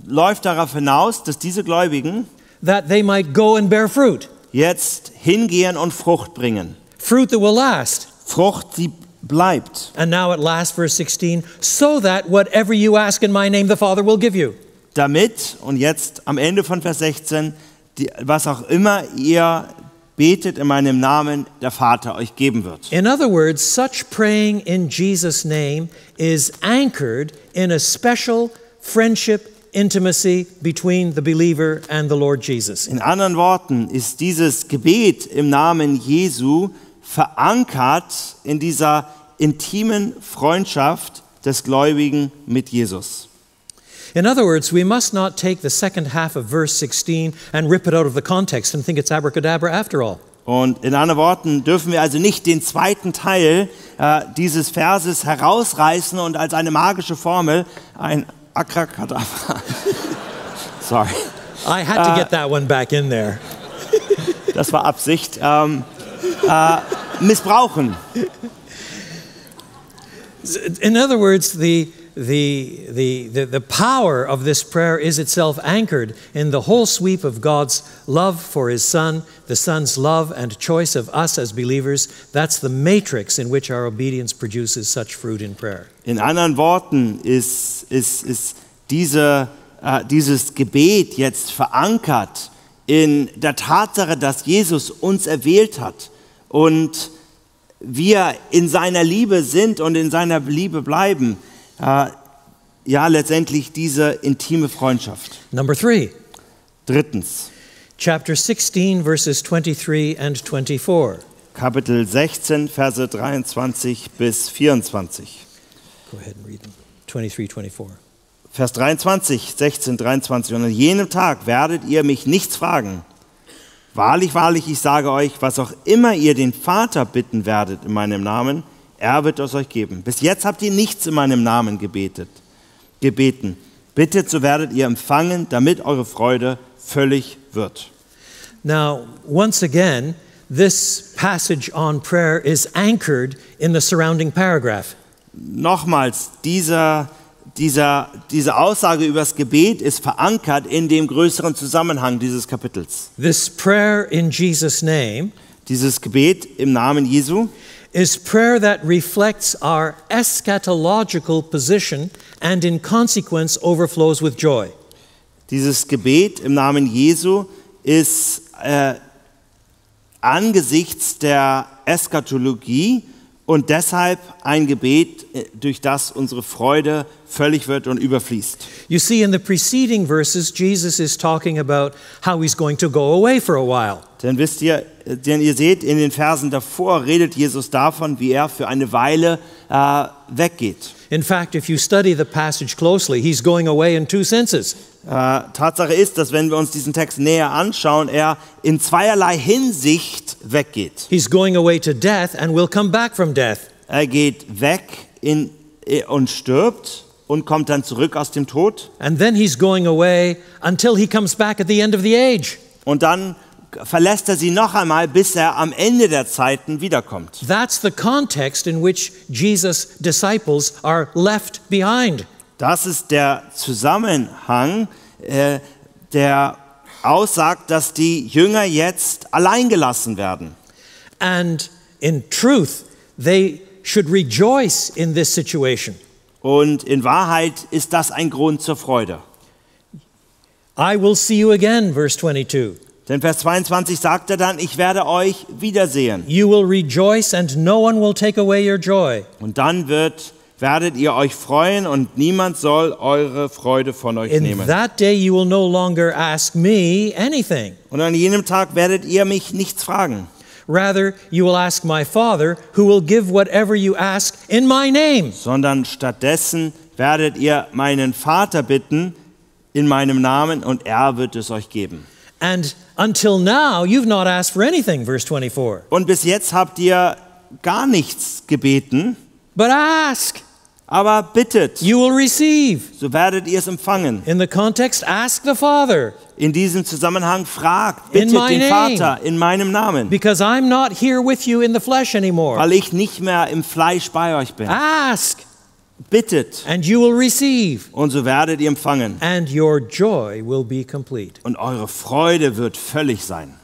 läuft darauf hinaus, dass diese Gläubigen that they might go and bear fruit, jetzt hingehen und Frucht bringen. fruit that will last. Frucht, die bleibt. And now at last, verse 16, so that whatever you ask in my name, the Father will give you. Damit, und jetzt am Ende von Vers 16, die, was auch immer ihr betet in meinem Namen, der Vater euch geben wird. In other words, such praying in Jesus' name is anchored in a special friendship intimacy between the believer and the Lord Jesus. In anderen Worten ist dieses Gebet im Namen Jesu verankert in dieser intimen Freundschaft des Gläubigen mit Jesus. In other words, we must not take the second half of verse 16 and rip it out of the context and think it's abracadabra after all. Und in anderen Worten dürfen wir also nicht den zweiten Teil äh, dieses Verses herausreißen und als eine magische Formel ein Akrakatabra. <laughs> Sorry, I had to get that one back in there. das war Absicht. Ähm, äh, missbrauchen. In other words, the, the, the, the, the power of this prayer is itself anchored in the whole sweep of God's love for His Son, the Son's love and choice of us as believers. That's the matrix in which our obedience produces such fruit in prayer. In anderen Worten ist, ist, ist diese, äh, dieses Gebet jetzt verankert in der Tatsache, dass Jesus uns erwählt hat und wir in seiner Liebe sind und in seiner Liebe bleiben. Äh, ja, letztendlich diese intime Freundschaft. Number three, Drittens, chapter 16, verses 23 and 24. Kapitel 16, Verse 23 bis 24. Go ahead and read them. 23, 24. Vers 23, 16, 23. Und an jenem Tag werdet ihr mich nichts fragen. Wahrlich, wahrlich, ich sage euch, was auch immer ihr den Vater bitten werdet in meinem Namen, er wird es euch geben. Bis jetzt habt ihr nichts in meinem Namen gebetet, gebeten. Bittet, so werdet ihr empfangen, damit eure Freude völlig wird. Now, once again, this passage on prayer is anchored in the surrounding paragraph. Nochmals, dieser, dieser, diese Aussage über das Gebet ist verankert in dem größeren Zusammenhang dieses Kapitels. This prayer in Jesus' name Dieses Gebet im Namen Jesu is prayer that reflects our eschatological position and in consequence overflows with joy. Dieses Gebet im Namen Jesu ist äh, angesichts der Eschatologie und deshalb ein Gebet, äh, durch das unsere Freude völlig wird und überfließt. You see, in the preceding verses, Jesus is talking about how he's going to go away for a while. Denn wisst ihr, äh, denn ihr seht, in den Versen davor redet Jesus davon, wie er für eine Weile äh, weggeht. In fact, if you study the passage closely, he's going away in two senses. Äh, Tatsache ist, dass wenn wir uns diesen Text näher anschauen, er in zweierlei Hinsicht weggeht. He's going away to death and will come back from death. Er geht weg in, äh, und stirbt und kommt dann zurück aus dem Tod. And then he's going away until he comes back at the end of the age. Und dann verlässt er sie noch einmal, bis er am Ende der Zeiten wiederkommt. That's the context in which Jesus' disciples are left behind. Das ist der Zusammenhang, äh, der aussagt, dass die Jünger jetzt allein gelassen werden. And in truth, they should rejoice in this situation. Und in Wahrheit ist das ein Grund zur Freude. I will see you again, verse 22. Denn Vers 22 sagt er dann, ich werde euch wiedersehen. You will rejoice, and no one will take away your joy. Und dann wird, werdet ihr euch freuen und niemand soll eure Freude von euch In nehmen. that day, you will no longer ask me anything. Und an jenem Tag werdet ihr mich nichts fragen. Rather, you will ask my Father, who will give whatever you ask in my name. sondern stattdessen werdet ihr meinen Vater bitten in meinem Namen und er wird es euch geben. And until now, you've not asked for anything, verse 24. Und bis jetzt habt ihr gar nichts gebeten, But ask, aber bittet, you will receive. so werdet ihr es empfangen. In the context, ask the Father, In diesem Zusammenhang fragt, bittet den name. Vater in meinem Namen, because I'm not here with you in the flesh anymore. weil ich nicht mehr im Fleisch bei euch bin. Ask, Bittet and you will receive, und so werdet ihr empfangen. and your joy will be complete. Und eure Freude wird völlig sein,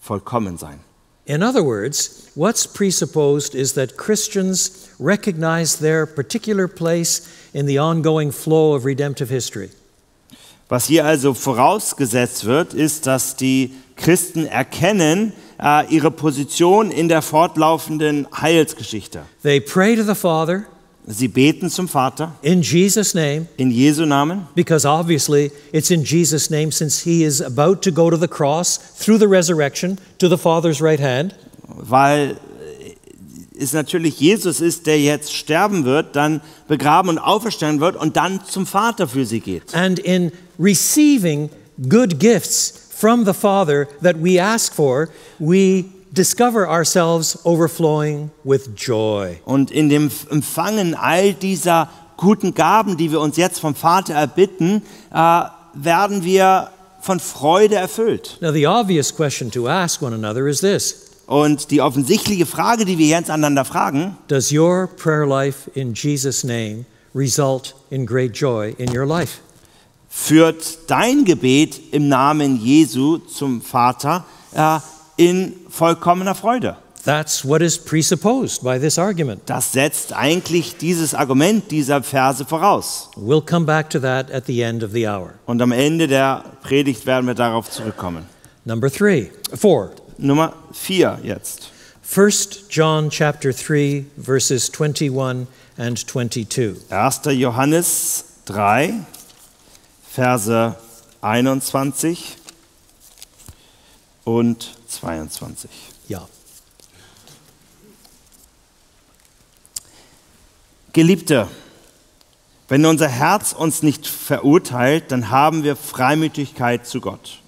vollkommen sein. In other words, what's presupposed is that Christians recognize their particular place in the ongoing flow of redemptive history. Was hier also vorausgesetzt wird, ist, dass die Christen erkennen äh, ihre Position in der fortlaufenden Heilsgeschichte. They pray to the Father, Sie beten zum Vater in Jesus' name, in Jesu Namen, because obviously it's in Jesus' name since he is about to go to the cross through the resurrection to the Father's right hand. weil äh, es natürlich Jesus ist, der jetzt sterben wird, dann begraben und auferstehen wird und dann zum Vater für sie geht. And in receiving good gifts from the Father that we ask for, we discover ourselves overflowing with joy. Und in dem Empfangen all dieser guten Gaben, die wir uns jetzt vom Vater erbitten, äh, werden wir von Freude erfüllt. Now, the obvious question to ask one another is this Und die offensichtliche Frage, die wir jetzt einander fragen, Does your prayer life in Jesus' name result in great joy in your life? führt dein Gebet im Namen Jesu zum Vater äh, in vollkommener Freude. That's what is presupposed by this argument. Das setzt eigentlich dieses Argument dieser Verse voraus. We'll come back to that at the end of the hour. Und am Ende der Predigt werden wir darauf zurückkommen. Number three, four. Nummer 4 jetzt. 1 John chapter 3 verses 21 and 22. 1. Johannes 3, Verse 21 und 22. Ja. Geliebte, wenn unser Herz uns nicht verurteilt, dann haben wir Freimütigkeit zu Gott.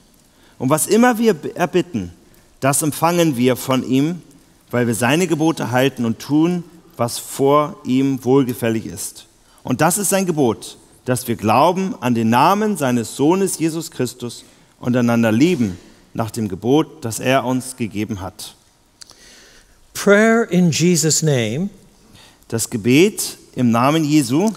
Und was immer wir erbitten, das empfangen wir von ihm, weil wir seine Gebote halten und tun, was vor ihm wohlgefällig ist. Und das ist sein Gebot, dass wir glauben an den Namen seines Sohnes Jesus Christus und einander lieben nach dem Gebot, das er uns gegeben hat. Prayer in Jesus' name Das Gebet im Namen Jesu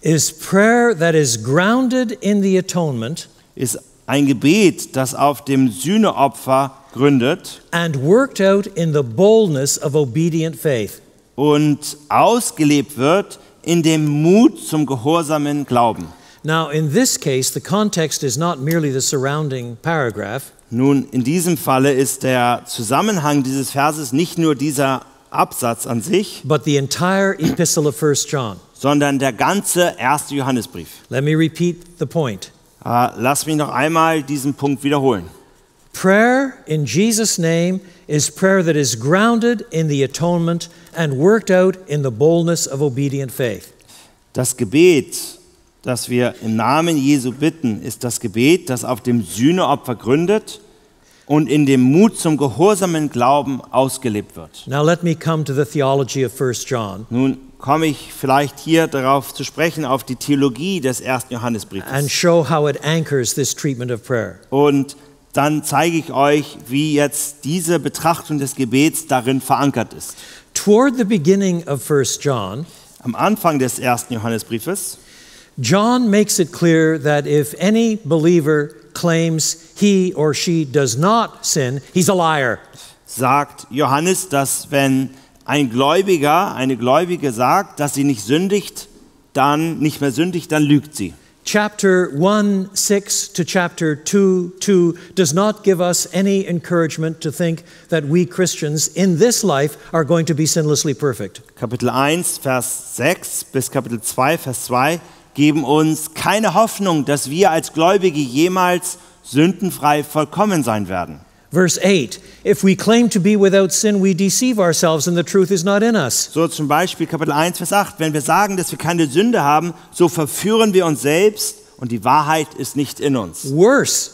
is prayer that is grounded in the atonement ist ein Gebet, das auf dem Sühneopfer gründet and worked out in the boldness of obedient faith. und ausgelebt wird in dem Mut zum gehorsamen Glauben. Now, in this case, the context is not merely the surrounding paragraph, Nun, in diesem Falle ist der Zusammenhang dieses Verses nicht nur dieser Absatz an sich, but the entire epistle of 1 John. sondern der ganze erste Johannesbrief. Let me repeat the point. Äh, lass mich noch einmal diesen Punkt wiederholen. Prayer in Jesus' name is prayer that is grounded in the atonement and worked out in the boldness of obedient faith. Das Gebet, das wir im Namen Jesu bitten, ist das Gebet, das auf dem Sühneopfer gründet und in dem Mut zum gehorsamen Glauben ausgelebt wird. Now, let me come to the theology of 1 John Nun komme ich vielleicht hier darauf zu sprechen, auf die Theologie des ersten and Johannesbriefes. show how it anchors this treatment of prayer. Und dann zeige ich euch, wie jetzt diese Betrachtung des Gebets darin verankert ist. Toward the beginning of 1 John, Am Anfang des ersten Johannesbriefes John makes it clear that if any believer claims he or she does not sin, he's a liar. sagt Johannes, dass wenn ein Gläubiger, eine Gläubige sagt, dass sie nicht sündigt, dann nicht mehr sündigt, dann lügt sie. Chapter 1 6 to chapter 2 2 does not give us any encouragement to think that we Christians in this life are going to be sinlessly perfect. Kapitel 1, Vers 6 bis Kapitel 2, Vers 2 geben uns keine Hoffnung, dass wir als Gläubige jemals sündenfrei vollkommen sein werden. Verse 8 If we claim to be without sin, we deceive ourselves and the truth is not in us. So zum Beispiel Kapitel 1, Vers 8. Wenn wir sagen, dass wir keine Sünde haben, so verführen wir uns selbst und die Wahrheit ist nicht in uns. Worse,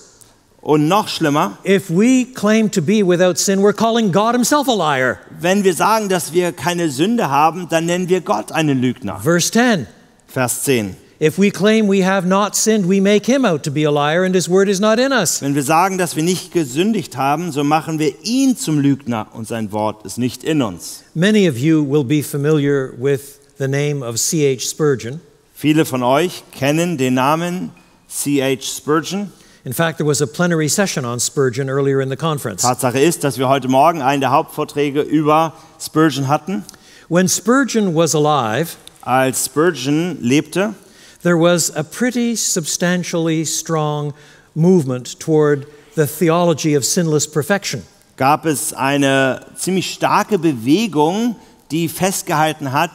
Und noch schlimmer, if we claim to be without sin, we're calling God Himself a liar. wenn wir sagen, dass wir keine Sünde haben, dann nennen wir Gott einen Lügner. Verse 10 Vers 10. If we claim we have not sinned, we make Him out to be a liar and His word is not in us. Wenn wir sagen, dass wir nicht gesündigt haben, so machen wir ihn zum Lügner und sein Wort ist nicht in uns. Many of you will be familiar with the name of C.H. Spurgeon. Viele von euch kennen den Namen C.H. Spurgeon. In fact, there was a plenary session on Spurgeon earlier in the conference. Tatsache ist, dass wir heute Morgen einen der Hauptvorträge über Spurgeon hatten. When Spurgeon was alive, Als Spurgeon lebte, there was a pretty substantially strong movement toward the theology of sinless perfection. gab es eine ziemlich starke Bewegung, die festgehalten hat,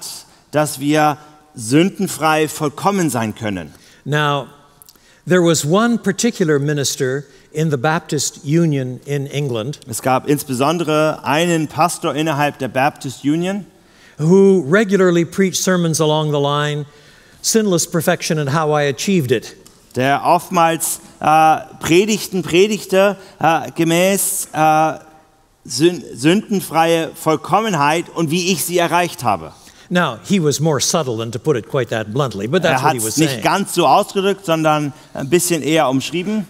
dass wir sündenfrei vollkommen sein können. Now, there was one particular minister in the Baptist Union in England Es gab insbesondere einen Pastor innerhalb der Baptist Union, who regularly preached sermons along the line sinless perfection and how I achieved it. der oftmals äh, Predigten predigte äh, gemäß äh, sün sündenfreie Vollkommenheit und wie ich sie erreicht habe. Now, he was more subtle than to put it quite that bluntly, but that's Er what hat he was es nicht saying. ganz so ausgedrückt, sondern ein bisschen eher umschrieben.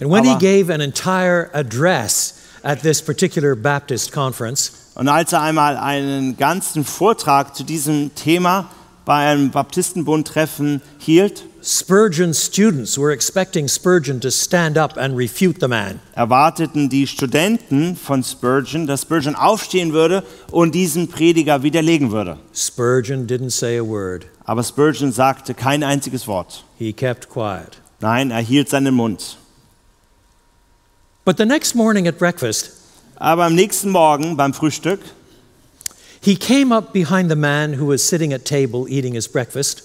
And when he aber- gave an entire address at this particular Baptist conference, Und als er einmal einen ganzen Vortrag zu diesem Thema bei einem Baptistenbund-Treffen hielt, Spurgeon's students were expecting Spurgeon to stand up and refute the man. erwarteten die Studenten von Spurgeon, dass Spurgeon aufstehen würde und diesen Prediger widerlegen würde. Spurgeon didn't say a word. Aber Spurgeon sagte kein einziges Wort. He kept quiet. Nein, er hielt seinen Mund. But the next morning at breakfast, Aber am nächsten Morgen beim Frühstück he came up behind the man who was sitting at table eating his breakfast,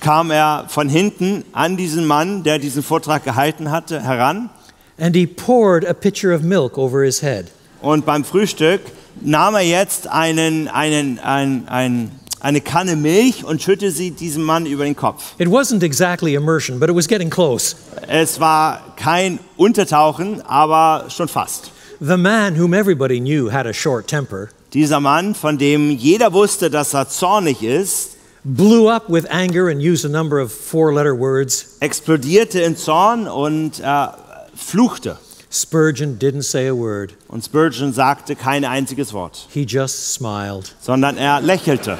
kam er von hinten an diesen Mann, der diesen Vortrag gehalten hatte, heran. and he poured a pitcher of milk over his head. Und beim Frühstück nahm er jetzt einen, einen, ein, ein, eine Kanne Milch und schüttete sie diesem Mann über den Kopf. It wasn't exactly immersion, but it was getting close. Es war kein Untertauchen, aber schon fast. The man whom everybody knew had a short temper Dieser Mann, von dem jeder wusste, dass er zornig ist, blew up with anger and used a number of four letter words. explodierte in Zorn und äh, fluchte. Spurgeon didn't say a word. Und Spurgeon sagte kein einziges Wort, He just smiled sondern er lächelte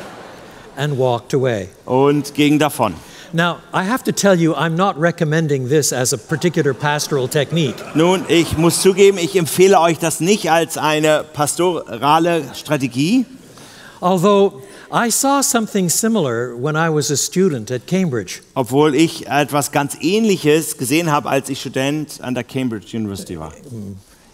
and walked away. und ging davon. Now, I have to tell you, I'm not recommending this as a particular pastoral technique. Nun, ich muss zugeben, ich empfehle euch das nicht als eine pastorale Strategie. Although I saw something similar when I was a student at Cambridge. Obwohl ich etwas ganz Ähnliches gesehen habe, als ich Student an der Cambridge University war.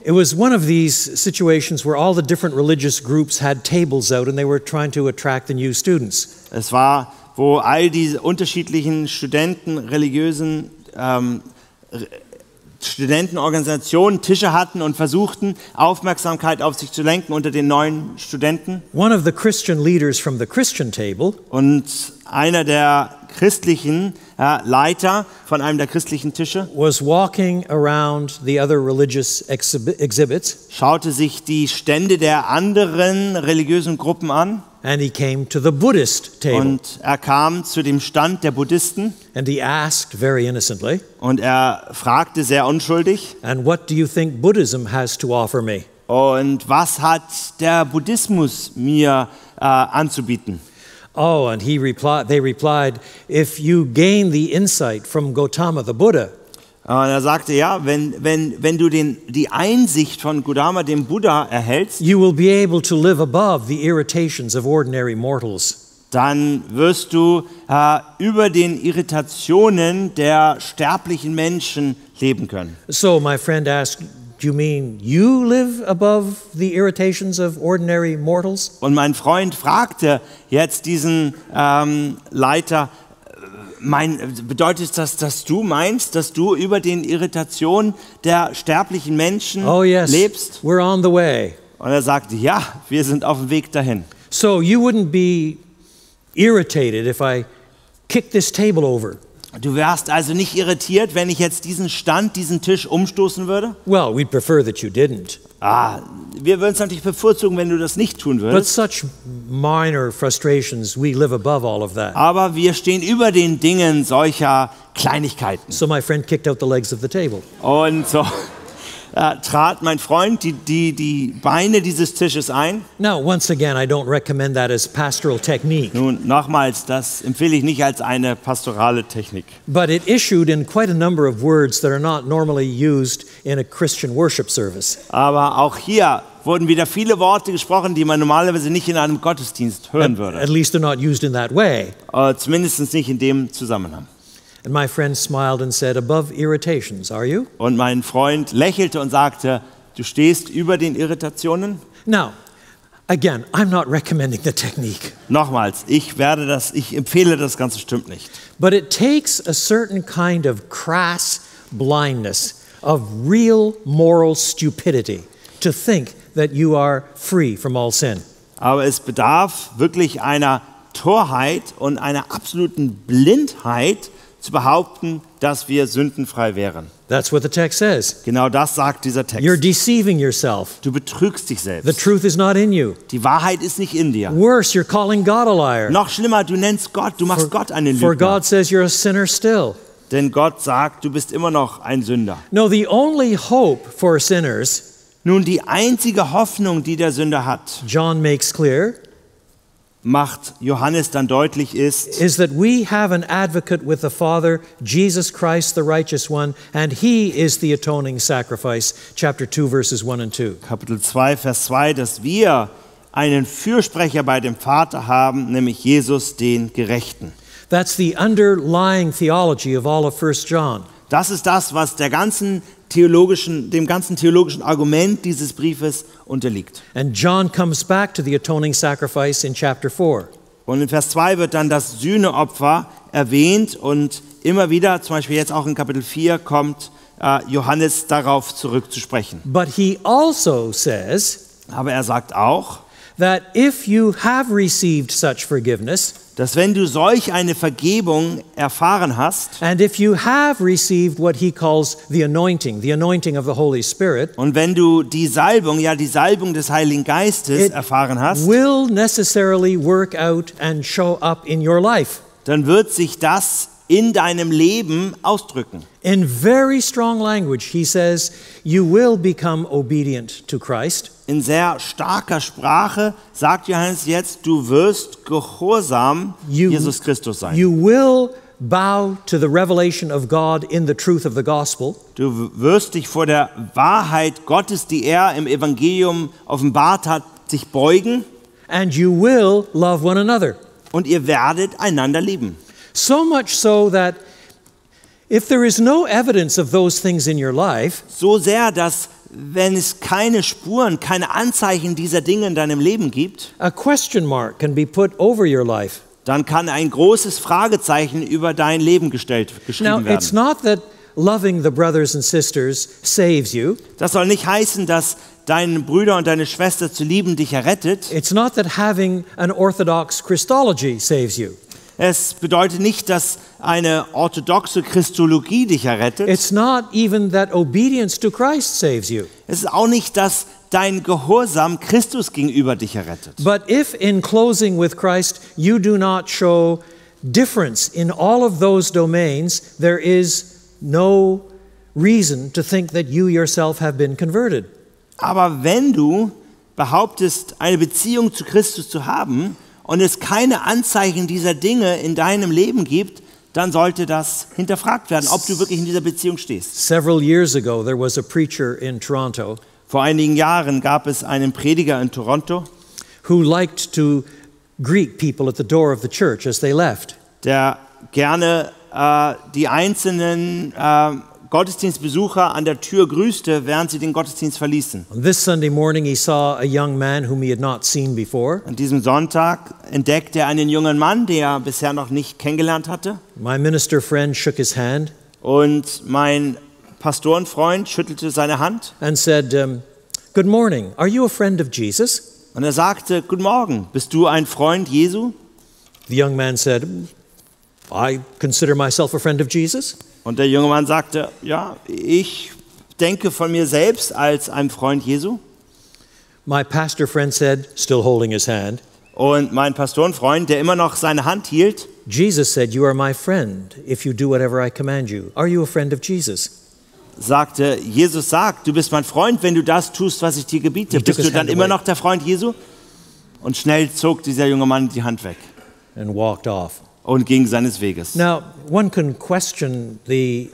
It was one of these situations where all the different religious groups had tables out and they were trying to attract the new students. Es war, wo all diese unterschiedlichen Studenten, religiösen ähm, Studentenorganisationen Tische hatten und versuchten, Aufmerksamkeit auf sich zu lenken unter den neuen Studenten. One of the Christian leaders from the Christian table Und einer der christlichen äh, Leiter von einem der christlichen Tische was walking around the other religious exhibi- exhibits schaute sich die Stände der anderen religiösen Gruppen an and he came to the Buddhist table und er kam zu dem Stand der Buddhisten and he asked very innocently, und er fragte sehr unschuldig, And what do you think Buddhism has to offer me? und was hat der Buddhismus mir äh, anzubieten? Oh, and he replied, they replied, if you gain the insight from Gautama the Buddha, Und er sagte, ja, wenn, wenn, wenn du den, die Einsicht von Gautama, dem Buddha, erhältst, you will be able to live above the irritations of ordinary mortals. dann wirst du äh, über den Irritationen der sterblichen Menschen leben können. So my friend asked, Do you mean you live above the irritations of ordinary mortals? Und mein Freund fragte jetzt diesen ähm, Leiter, mein, bedeutet das, dass du meinst, dass du über den Irritationen der sterblichen Menschen Oh, yes, lebst? we're on the way. Und er sagte, ja, wir sind auf dem Weg dahin. So you wouldn't be irritated if I kicked this table over. Du wärst also nicht irritiert, wenn ich jetzt diesen Stand, diesen Tisch umstoßen würde? Well, we'd prefer that you didn't. Ah, wir würden es natürlich bevorzugen, wenn du das nicht tun But würdest. such minor frustrations, we live above all of that. Aber wir stehen über den Dingen solcher Kleinigkeiten. So my friend kicked out the legs of the table. Und so äh, trat mein Freund die, die, die Beine dieses Tisches ein. Now, once again, I don't recommend that as pastoral technique, Nun, nochmals, das empfehle ich nicht als eine pastorale Technik. but it issued in quite a number of words that are not normally used in a Christian worship service. Aber auch hier wurden wieder viele Worte gesprochen, die man normalerweise nicht in einem Gottesdienst hören At würde. least they're not used in that way. Äh, zumindest nicht in dem Zusammenhang. And my friend smiled and said, Above irritations, are you? Und mein Freund lächelte und sagte, du stehst über den Irritationen. Now, Again, I'm not recommending the technique, Nochmals, ich werde das, ich empfehle das Ganze stimmt nicht. but it takes a certain kind of crass blindness of real moral stupidity to think that you are free from all sin. Aber es bedarf wirklich einer Torheit und einer absoluten Blindheit zu behaupten, dass wir sündenfrei wären. That's what the text says. Genau das sagt dieser You're Text. deceiving yourself. Du betrügst dich The selbst. truth is not in you. Die Wahrheit ist nicht in dir. Worse, you're calling God a liar. Noch schlimmer, du nennst Gott, du machst Gott einen For Lügner. God says you're a sinner still. Denn Gott sagt, du bist immer noch ein Sünder. No, the only hope for sinners, Nun, die einzige Hoffnung, die der Sünder hat, John makes clear, macht Johannes dann deutlich, ist, is that we have an advocate with the Father, Jesus Christ, the righteous one, and he is the atoning sacrifice. Chapter 2, verses 1 and 2. Kapitel 2, Vers 2, dass wir einen Fürsprecher bei dem Vater haben, nämlich Jesus, den Gerechten. That's the underlying theology of all of 1 John. Das ist das, was der ganzen theologischen, dem ganzen theologischen Argument dieses Briefes unterliegt. And John comes back to the atoning sacrifice in chapter 4. Und in Vers 2 wird dann das Sühneopfer erwähnt und immer wieder, zum Beispiel jetzt auch in Kapitel 4, kommt äh, Johannes darauf zurück zu sprechen. But he also says Aber er sagt auch, that if you have received such forgiveness, dass wenn du solch eine Vergebung erfahren hast and if you have received what he calls the anointing, the anointing of the Holy Spirit, und wenn du die Salbung, ja die Salbung des Heiligen Geistes It erfahren hast, will necessarily work out and show up in your life. dann wird sich das in deinem Leben ausdrücken. In very strong language, he says, You will become obedient to Christ. In sehr starker Sprache sagt Johannes jetzt, du wirst gehorsam You- Jesus Christus sein. You will bow to the revelation of God in the truth of the gospel. Du wirst dich vor der Wahrheit Gottes, die er im Evangelium offenbart hat, sich beugen And you will love one another. und ihr werdet einander lieben. So much so that if there is no evidence of those things in your life, So sehr, dass wenn es keine Spuren, keine Anzeichen dieser Dinge in deinem Leben gibt, a question mark can be put over your life. dann kann ein großes Fragezeichen über dein Leben gestellt, Now, geschrieben it's werden. not that loving the brothers and sisters saves you. Das soll nicht heißen, dass deine Brüder und deine Schwester zu lieben dich errettet. It's not that having an orthodox Christology saves you. Es bedeutet nicht, dass eine orthodoxe Christologie dich errettet. It's not even that obedience to Christ saves you. Es ist auch nicht, dass dein Gehorsam Christus gegenüber dich errettet. But if in closing with Christ you do not show difference in all of those domains, there is no reason to think that you yourself have been converted. Aber wenn du behauptest, eine Beziehung zu Christus zu haben und es keine Anzeichen dieser Dinge in deinem Leben gibt, dann sollte das hinterfragt werden, ob du wirklich in dieser Beziehung stehst. Several years ago, there was a preacher in Toronto Vor einigen Jahren gab es einen Prediger in Toronto, who liked to greet people at the door of the church as they left. der gerne äh, die einzelnen äh, Gottesdienstbesucher an der Tür grüßte, während sie den Gottesdienst verließen. On this Sunday morning, he saw a young man whom he had not seen before. An diesem Sonntag entdeckte er einen jungen Mann, den er bisher noch nicht kennengelernt hatte. My minister friend shook his hand Und mein Pastorenfreund schüttelte seine Hand and said, um, Good morning. Are you a friend of Jesus? und er sagte, Guten Morgen, bist du ein Freund Jesu? The young man said, I consider myself a friend of Jesus. Und der junge Mann sagte, ja, ich denke von mir selbst als ein Freund Jesu. My pastor friend said, still holding his hand, Und mein Pastorenfreund, der immer noch seine Hand hielt, Jesus said, You are my friend if you do whatever I command you. Are you a friend of Jesus? sagte, Jesus sagt, du bist mein Freund, wenn du das tust, was ich dir gebiete. Bist du dann immer noch der Freund Jesu? Und schnell zog dieser junge Mann die Hand weg And walked off. Und ging seines Weges. Now, one can question the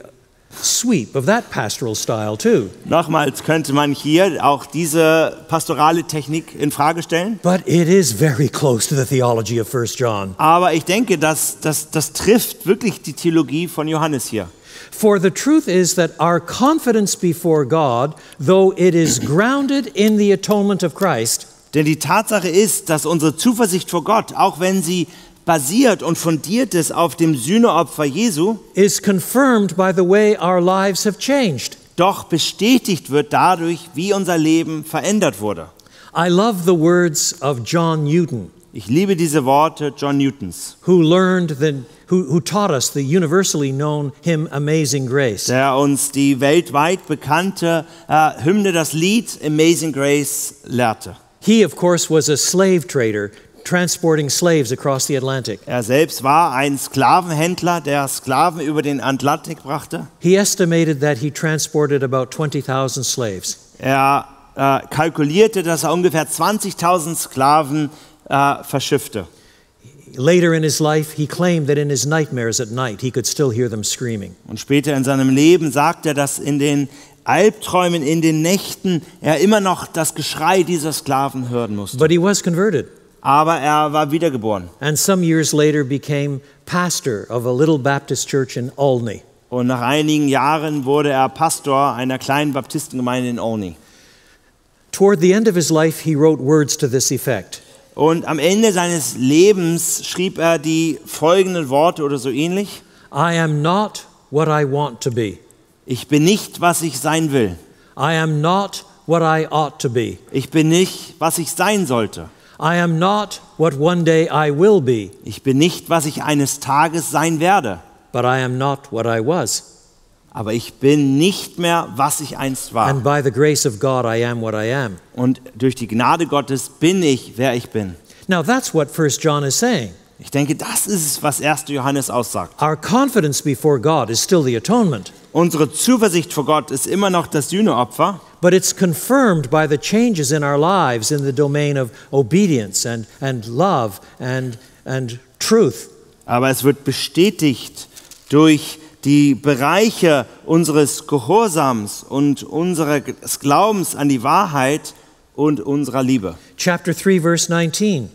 sweep of that pastoral style too. Nochmals könnte man hier auch diese pastorale Technik in Frage stellen. But it is very close to the theology of 1 John. Aber ich denke, dass das, das trifft wirklich die Theologie von Johannes hier. For the truth is that our confidence before God, though it is grounded in the atonement of Christ, Denn die Tatsache ist, dass unsere Zuversicht vor Gott, auch wenn sie basiert und fundiert ist auf dem Sühneopfer Jesu, is confirmed by the way our lives have changed. doch bestätigt wird dadurch, wie unser Leben verändert wurde. I love the words of John Newton, Ich liebe diese Worte John Newtons, who learned the, who, who taught us the universally known hymn Amazing Grace. der uns die weltweit bekannte äh, Hymne, das Lied Amazing Grace lehrte. He, of course, was a slave trader transporting slaves across the Atlantic. Er selbst war ein Sklavenhändler, der Sklaven über den Atlantik brachte. He estimated that he transported about 20,000 slaves. Er äh, kalkulierte, dass er ungefähr 20.000 Sklaven äh, verschiffte. Later in his life, he claimed that in his nightmares at night, he could still hear them screaming. Und später in seinem Leben sagt er, dass in den Albträumen, in den Nächten er immer noch das Geschrei dieser Sklaven hören musste. But he was converted, Aber er war wiedergeboren. and some years later became pastor of a little Baptist church in Olney. Und nach einigen Jahren wurde er Pastor einer kleinen Baptistengemeinde in Olney. Toward the end of his life, he wrote words to this effect Und am Ende seines Lebens schrieb er die folgenden Worte oder so ähnlich. I am not what I want to be. Ich bin nicht, was ich sein will. I am not what I ought to be. Ich bin nicht, was ich sein sollte. I am not what one day I will be, Ich bin nicht, was ich eines Tages sein werde. but I am not what I was. Aber ich bin nicht mehr, was ich einst war. And by the grace of God, I am what I am. Und durch die Gnade Gottes bin ich, wer ich bin. Now, that's what 1 John is saying. Ich denke, das ist es, was 1. Johannes aussagt. Our confidence before God is still the atonement, Unsere Zuversicht vor Gott ist immer noch das Sühneopfer, but it's confirmed by the changes in our lives in the domain of obedience and, and love and, and truth. aber es wird bestätigt durch die Bereiche unseres Gehorsams und unseres Glaubens an die Wahrheit und unserer Liebe. Chapter 3, verse 19.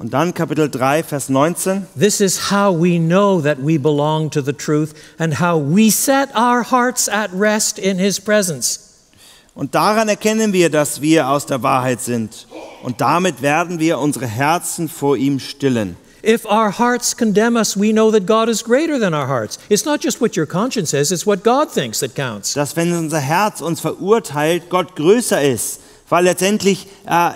Und dann Kapitel 3, Vers 19. This is how we know that we belong to the truth and how we set our hearts at rest in His presence. Und daran erkennen wir, dass wir aus der Wahrheit sind. Und damit werden wir unsere Herzen vor ihm stillen. If our hearts condemn us, we know that God is greater than our hearts. It's not just what your conscience says, it's what God thinks that counts. Dass wenn unser Herz uns verurteilt, Gott größer ist. Weil letztendlich äh,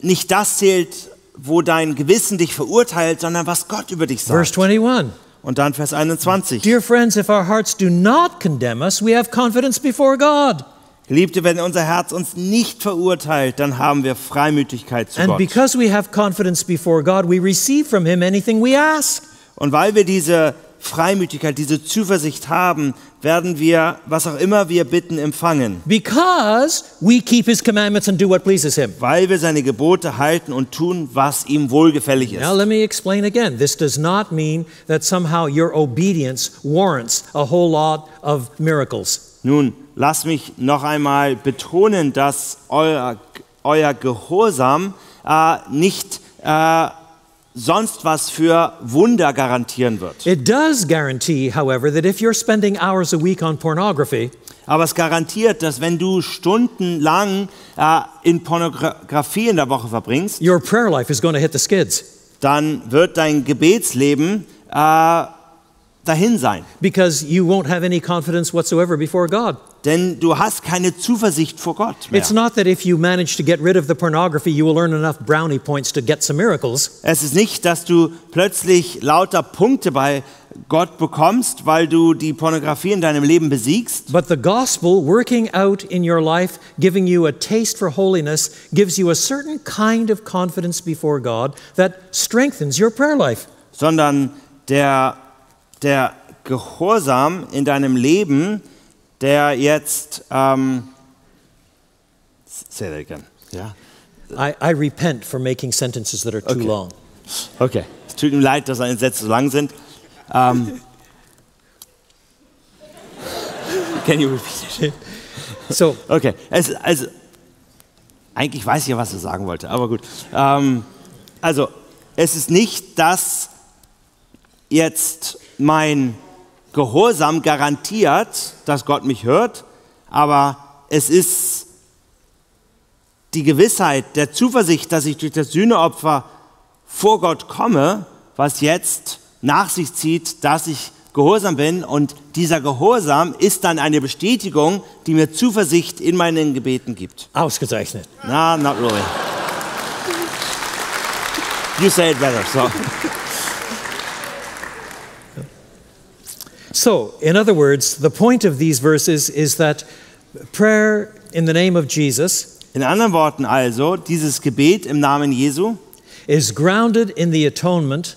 nicht das zählt, wo dein Gewissen dich verurteilt, sondern was Gott über dich Verse sagt. 21. Und dann Vers 21. Dear friends, if our hearts do not condemn us, we have confidence before God. Geliebte, wenn unser Herz uns nicht verurteilt, dann haben wir Freimütigkeit zu And Gott. because we have confidence before God, we receive from Him anything we ask. Und weil wir diese Freimütigkeit, diese Zuversicht haben, werden wir, was auch immer wir bitten, empfangen. Because we keep His commandments and do what pleases Him. Weil wir seine Gebote halten und tun, was ihm wohlgefällig Now, ist. let me explain again. This does not mean that somehow your obedience warrants a whole lot of miracles. Nun, lass mich noch einmal betonen, dass euer, euer Gehorsam äh, nicht äh, sonst was für Wunder garantieren wird. It does guarantee, however, that if you're spending hours a week on pornography, Aber es garantiert, dass wenn du stundenlang äh, in Pornografie in der Woche verbringst, your prayer life is going to hit the skids dann wird dein Gebetsleben äh, dahin sein. because you won't have any confidence whatsoever before God. Denn du hast keine Zuversicht vor Gott mehr. It's not that if you manage to get rid of the pornography, you will earn enough brownie points to get some miracles. Es ist nicht, dass du plötzlich lauter Punkte bei Gott bekommst, weil du die Pornografie in deinem Leben besiegst, But the gospel working out in your life, giving you a taste for holiness, gives you a certain kind of confidence before God that strengthens your prayer life. sondern der, der Gehorsam in deinem Leben, der jetzt, ähm, say that again. Ja. I, I repent for making sentences that are too Okay. long. Okay. Es tut mir leid, dass deine Sätze so lang sind. Ähm, <laughs> can you repeat it? <laughs> So, Okay. Es, also, eigentlich weiß ich ja, was er sagen wollte, aber gut. Ähm, also, es ist nicht, dass jetzt mein Gehorsam garantiert, dass Gott mich hört, aber es ist die Gewissheit der Zuversicht, dass ich durch das Sühneopfer vor Gott komme, was jetzt nach sich zieht, dass ich gehorsam bin. Und dieser Gehorsam ist dann eine Bestätigung, die mir Zuversicht in meinen Gebeten gibt. Ausgezeichnet. No, not really. You say it better. So. So, in other words, the point of these verses is that prayer in the name of Jesus In anderen Worten also, dieses Gebet im Namen Jesu is grounded in the atonement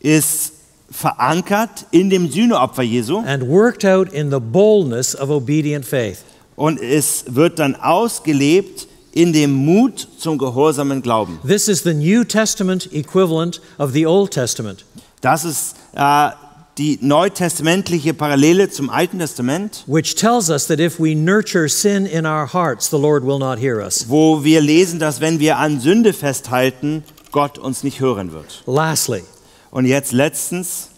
ist verankert in dem Sühneopfer Jesu and worked out in the boldness of obedient faith. und es wird dann ausgelebt in dem Mut zum gehorsamen Glauben. This is the New Testament equivalent of the Old Testament. Das ist äh, die neutestamentliche Parallele zum Alten Testament, which tells us that if we nurture sin in our hearts, the Lord will not hear us. wo wir lesen, dass wenn wir an Sünde festhalten, Gott uns nicht hören wird. Lastly, Und jetzt letztens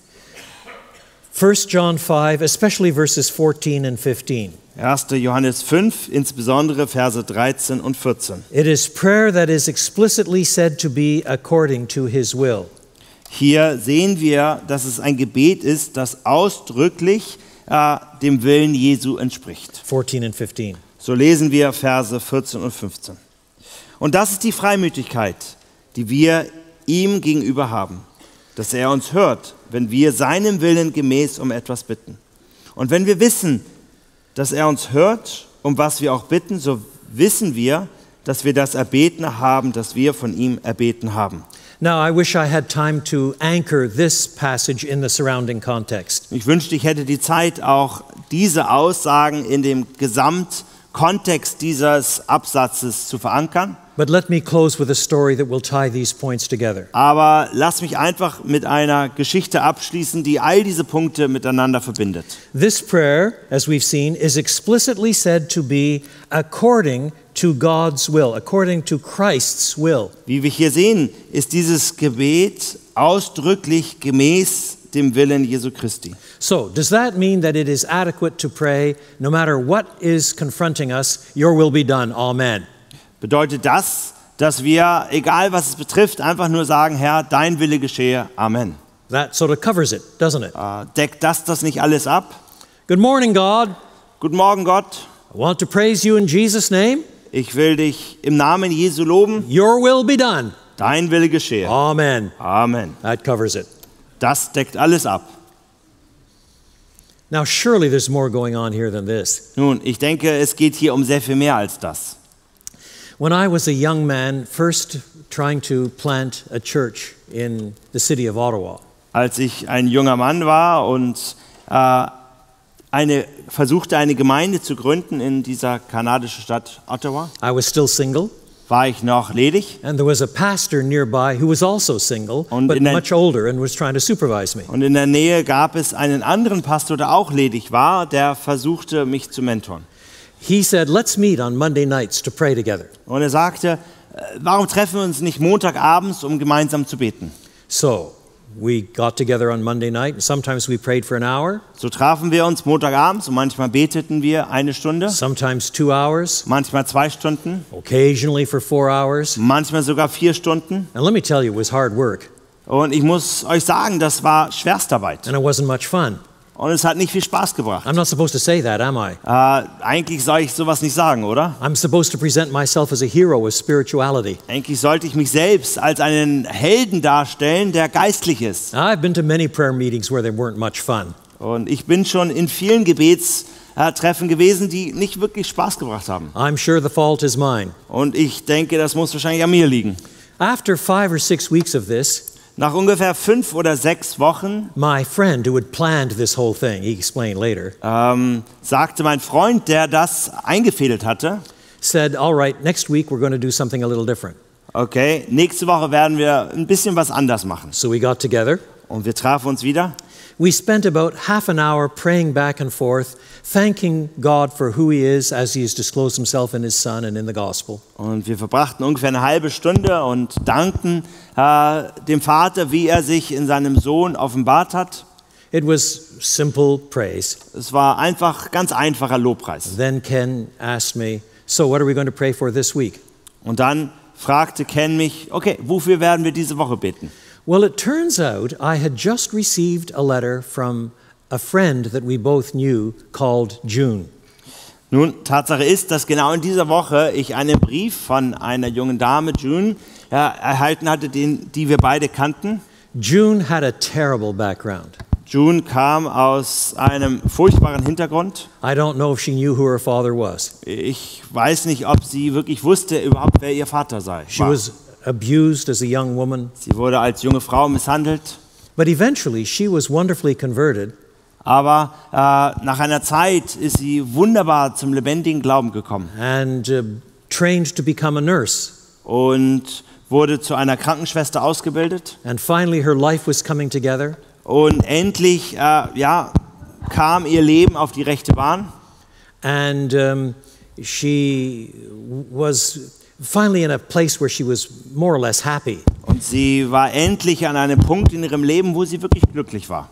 1 John 5, especially verses 14 and 15. 1. Johannes 5, insbesondere Verse 13 und 14. It is prayer that is explicitly said to be according to his will. Hier sehen wir, dass es ein Gebet ist, das ausdrücklich äh, dem Willen Jesu entspricht. 14 and 15. So lesen wir Verse 14 und 15. Und das ist die Freimütigkeit, die wir ihm gegenüber haben, dass er uns hört, wenn wir seinem Willen gemäß um etwas bitten. Und wenn wir wissen, dass er uns hört, um was wir auch bitten, so wissen wir, dass wir das erbeten haben, das wir von ihm erbeten haben. Now, I wish I had time to anchor this passage in the surrounding context. Ich wünschte, ich hätte die Zeit, auch diese Aussagen in dem Gesamtkontext dieses Absatzes zu verankern. But let me close with a story that will tie these points together. Aber lass mich einfach mit einer Geschichte abschließen, die all diese Punkte miteinander verbindet. This prayer, as we've seen, is explicitly said to be according to God's will, according to Christ's will. Wie wir hier sehen, ist dieses Gebet ausdrücklich gemäß dem Willen Jesu Christi. So, does that mean that it is adequate to pray, no matter what is confronting us, your will be done? Amen. Bedeutet das, dass wir, egal was es betrifft, einfach nur sagen, Herr, dein Wille geschehe. Amen. That sort of covers it, doesn't it? Äh, Deckt das das nicht alles ab? Good morning, God. Guten Morgen, Gott. I want to praise you in Jesus' name. Ich will dich im Namen Jesu loben. Your will be done. Dein Wille geschehe. Amen. Amen. That covers it. Das deckt alles ab. Now, surely there's more going on here than this. Nun, ich denke, es geht hier um sehr viel mehr als das. When I was a young man, first trying to plant a church in the city of Ottawa, Als ich ein junger Mann war und äh, eine, versuchte, eine Gemeinde zu gründen in dieser kanadischen Stadt Ottawa, I was still single, war ich noch ledig. and there was a pastor nearby who was also single, Und but der- much older, and was trying to supervise me. Und in der Nähe gab es einen anderen Pastor, der auch ledig war, der versuchte, mich zu mentoren. He said, Let's meet on Monday nights to pray together. Und er sagte, äh, warum treffen wir uns nicht Montagabends, um gemeinsam zu beten? So we got together on Monday night, and sometimes we prayed for an hour, So trafen wir uns Montagabends und manchmal beteten wir eine Stunde, sometimes two hours, manchmal zwei Stunden, occasionally for four hours. manchmal sogar vier Stunden. And let me tell you, it was hard work, Und ich muss euch sagen, das war Schwerstarbeit. and it wasn't much fun. Und es hat nicht viel Spaß gebracht. I'm not supposed to say that, am I? Äh, eigentlich soll ich sowas nicht sagen, oder? I'm supposed to present myself as a hero of spirituality. Eigentlich sollte ich mich selbst als einen Helden darstellen, der geistlich ist. I've been to many prayer meetings where they weren't much fun. Und ich bin schon in vielen Gebetstreffen gewesen, die nicht wirklich Spaß gebracht haben. I'm sure the fault is mine. Und ich denke, das muss wahrscheinlich an mir liegen. After five or six weeks of this, Nach ungefähr fünf oder sechs Wochen my friend who had planned this whole thing, he explained later, ähm, sagte mein Freund, der das eingefädelt hatte, said, All right, next week we're going to do something a little different. okay, nächste Woche werden wir ein bisschen was anders machen. So we got together. Und wir trafen uns wieder. We spent about half an hour praying back and forth, thanking God for who He is as He has disclosed Himself in His Son and in the gospel. Und wir verbrachten ungefähr eine halbe Stunde und dankten äh, dem Vater, wie er sich in seinem Sohn offenbart hat. It was simple praise. Es war einfach ganz einfacher Lobpreis. Then Ken asked me, So what are we going to pray for this week? Und dann fragte Ken mich, okay, wofür werden wir diese Woche beten? Well, it turns out I had just received a letter from a friend that we both knew called June. Nun, Tatsache ist, dass genau in dieser Woche ich einen Brief von einer jungen Dame, June, ja, erhalten hatte, den, die wir beide kannten. June had a terrible background. June kam aus einem furchtbaren Hintergrund. I don't know if she knew who her father was. Ich weiß nicht, ob sie wirklich wusste überhaupt, wer ihr Vater sei. She was abused as a young woman, Sie wurde als junge Frau misshandelt. but eventually she was wonderfully converted Aber äh, nach einer Zeit ist sie wunderbar zum lebendigen Glauben gekommen and uh, trained to become a nurse. und wurde zu einer Krankenschwester ausgebildet. And finally, her life was coming together. Und endlich äh, ja, kam ihr Leben auf die rechte Bahn. And um, she was finally in a place where she was more or less happy. Und sie war endlich an einem Punkt in ihrem Leben, wo sie wirklich glücklich war.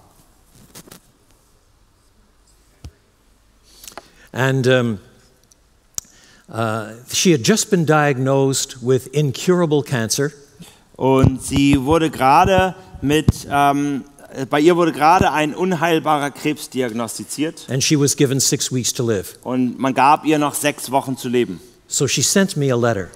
And um, uh, she had just been diagnosed with incurable cancer. Und sie wurde gerade mit, ähm, bei ihr wurde gerade ein unheilbarer Krebs diagnostiziert. and she was given six weeks to live. Und man gab ihr noch sechs Wochen zu leben. So she sent me a letter.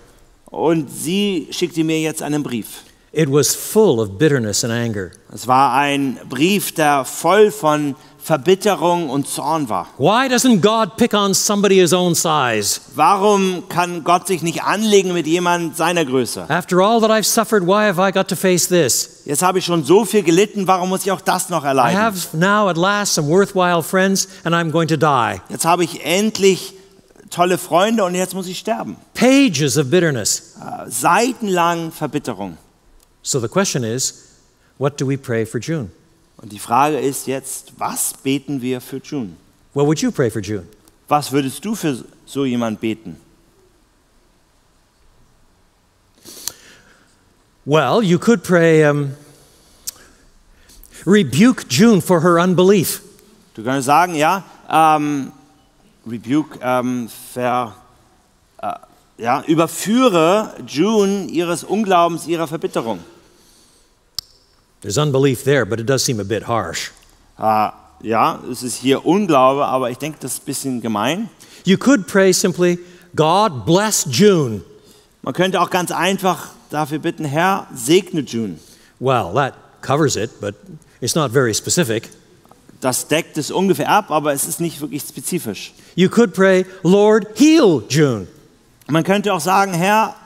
Und sie schickte mir jetzt einen Brief. It was full of bitterness and anger. Es war ein Brief, der voll von Verbitterung und Zorn war. Why doesn't God pick on somebody his own size? Warum kann Gott sich nicht anlegen mit jemand seiner Größe? After all that I've suffered, why have I got to face this? Jetzt habe ich schon so viel gelitten, warum muss ich auch das noch I erleiden? have now at last some worthwhile friends, and I'm going to die. Jetzt habe ich endlich tolle Freunde und jetzt muss ich sterben. Pages of bitterness. Äh, Seitenlang Verbitterung. So the question is what do we pray for June? Und die Frage ist jetzt, was beten wir für June? What would you pray for June? Was würdest du für so jemand beten? Well, you could pray, um, rebuke June for her unbelief. Du könntest sagen, ja, ähm, rebuke, ähm, ver, äh, ja, überführe June ihres Unglaubens, ihrer Verbitterung. There's unbelief there, but it does seem a bit harsh. Äh, ja, es ist hier Unglaube, aber ich denke, das ist ein bisschen gemein. You could pray simply, God bless June. Man könnte auch ganz einfach dafür bitten, Herr, segne June. Well, that covers it, but it's not very specific. Das deckt es ungefähr ab, aber es ist nicht wirklich spezifisch. You could pray, Lord, heal June. Man könnte auch sagen, Herr,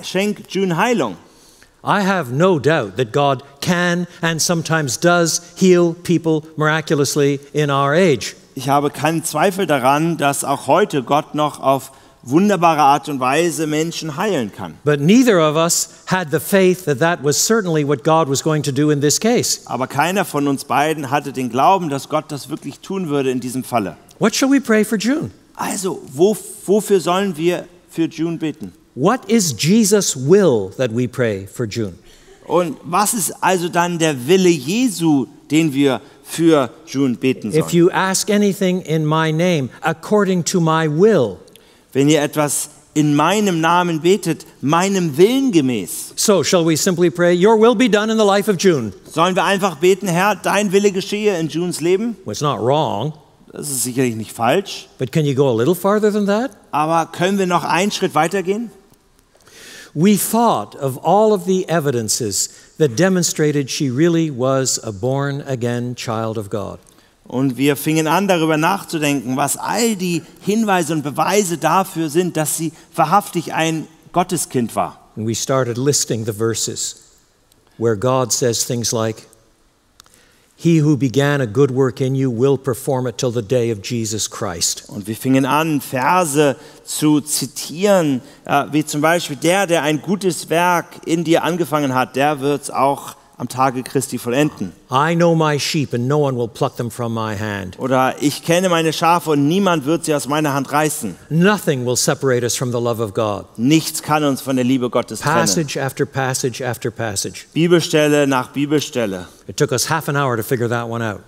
schenk June Heilung. I have no doubt that God can and sometimes does heal people miraculously in our age. Ich habe keinen Zweifel daran, dass auch heute Gott noch auf wunderbare Art und Weise Menschen heilen kann. But neither of us had the faith that that was certainly what God was going to do in this case. Aber keiner von uns beiden hatte den Glauben, dass Gott das wirklich tun würde in diesem Falle. What shall we pray for June? Also, wo, wofür sollen wir für June beten? What is Jesus' will that we pray for June? Und was ist also dann der Wille Jesu, den wir für June beten If sollen? you ask anything in my name, according to my will. Wenn ihr etwas in meinem Namen betet, meinem Willen gemäß, So, shall we simply pray, Your will be done in the life of June? sollen wir einfach beten, Herr, dein Wille geschehe in Junes Leben? Well, it's not wrong, Das ist sicherlich nicht falsch. but can you go a little farther than that? Aber können wir noch einen Schritt weitergehen? We thought of all of the evidences that demonstrated she really was a born again child of God. Und wir fingen an, darüber nachzudenken, was all die Hinweise und Beweise dafür sind, dass sie wahrhaftig ein Gotteskind war. And we started listing the verses where God says things like, He who began a good work in you will perform it till the day of Jesus Christ. Und wir fingen an, Verse zu zitieren, äh, wie zum Beispiel, der, der ein gutes Werk in dir angefangen hat, der wird es auch am Tage Christi vollenden. I know my sheep, and no one will pluck them from my hand. Oder ich kenne meine Schafe und niemand wird sie aus meiner Hand reißen. Nothing will separate us from the love of God. Nichts kann uns von der Liebe Gottes trennen. Passage after passage after passage. Bibelstelle nach Bibelstelle. It took us half an hour to figure that one out.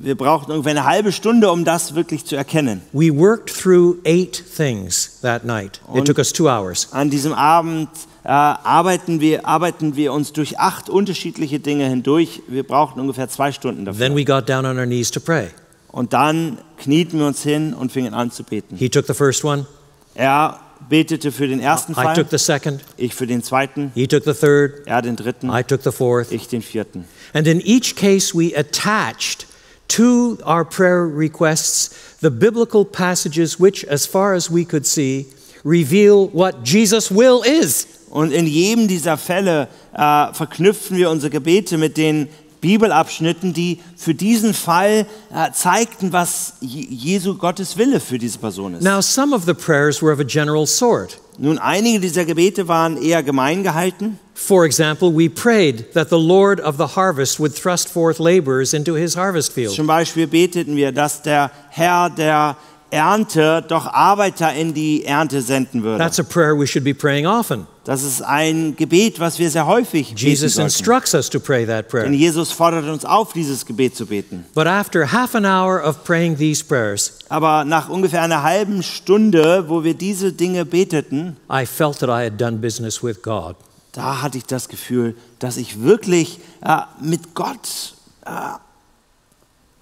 Wir brauchten ungefähr eine halbe Stunde, um das wirklich zu erkennen. We worked through eight things that night. It took us two hours. An diesem Abend äh, arbeiten, wir, arbeiten wir uns durch acht unterschiedliche Dinge hindurch. Wir brauchten ungefähr zwei Stunden dafür. Then we got down on our knees to pray. Und dann knieten wir uns hin und fingen an zu beten. He took the first one, Er betete für den ersten I Fall, took the second, ich für den zweiten, he took the third, er den dritten, I took the fourth. ich den vierten. And in each case, we attached to our prayer requests the biblical passages which, as far as we could see, reveal what Jesus' will is. Und in jedem dieser Fälle äh, verknüpfen wir unsere Gebete mit den Bibelabschnitten, die für diesen Fall äh, zeigten, was Je- Jesu Gottes Wille für diese Person ist. Now, some of the prayers were of a general sort. Nun, einige dieser Gebete waren eher gemein gehalten. For example, we prayed that the Lord of the harvest would thrust forth laborers into his harvest field. Zum Beispiel beteten wir, dass der Herr der Ernte doch Arbeiter in die Ernte senden würde. That's a prayer we should be praying often. Das ist ein Gebet, was wir sehr häufig beten Jesus sollten. instructs us to pray that Denn prayer. Jesus fordert uns auf, dieses Gebet zu beten. But after half an hour of praying these prayers, Aber nach ungefähr einer halben Stunde, wo wir diese Dinge beteten, I felt that I had done business with God. da hatte ich das Gefühl, dass ich wirklich äh, mit Gott äh,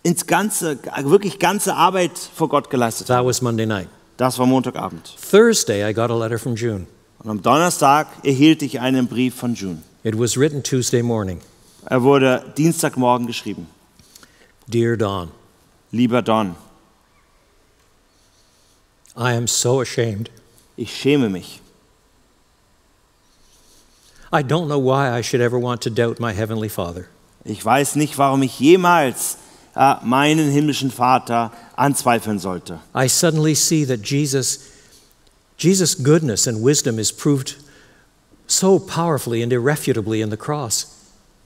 ins ganze, wirklich ganze Arbeit vor Gott geleistet habe. That was Monday night. Das war Montagabend. Thursday, I got a letter from June. Und am Donnerstag erhielt ich einen Brief von June. It was written Tuesday morning. Er wurde Dienstagmorgen geschrieben. Dear Don, Lieber Don, I am so ashamed. ich schäme mich. I don't know why I should ever want to doubt my Heavenly Father. Ich weiß nicht, warum ich jemals äh, meinen himmlischen Vater anzweifeln sollte. I suddenly see that Jesus, Jesus' goodness and wisdom is proved so powerfully and irrefutably in the cross.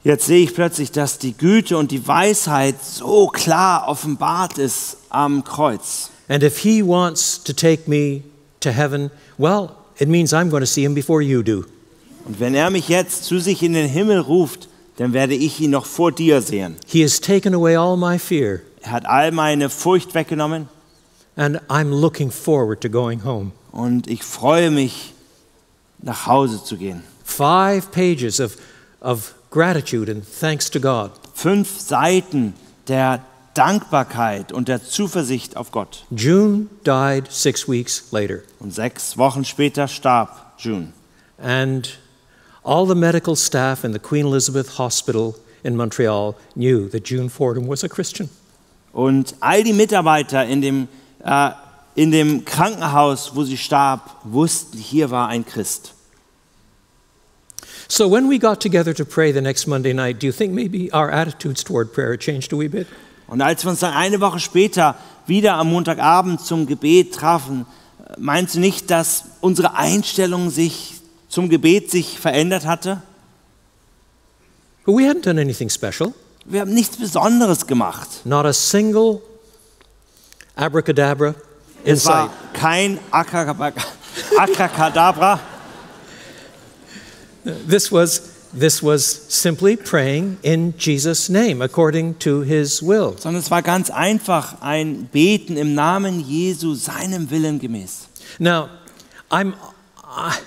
Jetzt sehe ich plötzlich, dass die Güte und die Weisheit so klar offenbart ist am Kreuz. And if He wants to take me to heaven, well, it means I'm going to see Him before you do. Und wenn er mich jetzt zu sich in den Himmel ruft, dann werde ich ihn noch vor dir sehen. He has taken away all my fear, Er hat all meine Furcht weggenommen and I'm looking forward to going home. und ich freue mich, nach Hause zu gehen. Five pages of, of gratitude and thanks to God. Fünf Seiten der Dankbarkeit und der Zuversicht auf Gott. June died six weeks later, Und sechs Wochen später starb June. and all the medical staff in the Queen Elizabeth Hospital in Montreal knew that June Fordham was a Christian. Und all die Mitarbeiter in dem, äh, in dem Krankenhaus, wo sie starb, wussten, hier war ein Christ. So when we got together to pray the next Monday night, do you think maybe our attitudes toward prayer changed a wee bit? Und als wir uns dann eine Woche später wieder am Montagabend zum Gebet trafen, äh, meinst du nicht, dass unsere Einstellung sich zum Gebet sich verändert hatte? But we hadn't done anything special. Wir haben nichts Besonderes gemacht. Not a single abracadabra in Es war kein Akrakadabra. This was, this was simply praying in Jesus' name, according to his will. sondern es war ganz einfach ein Beten im Namen Jesu, seinem Willen gemäß. Now, I'm, I-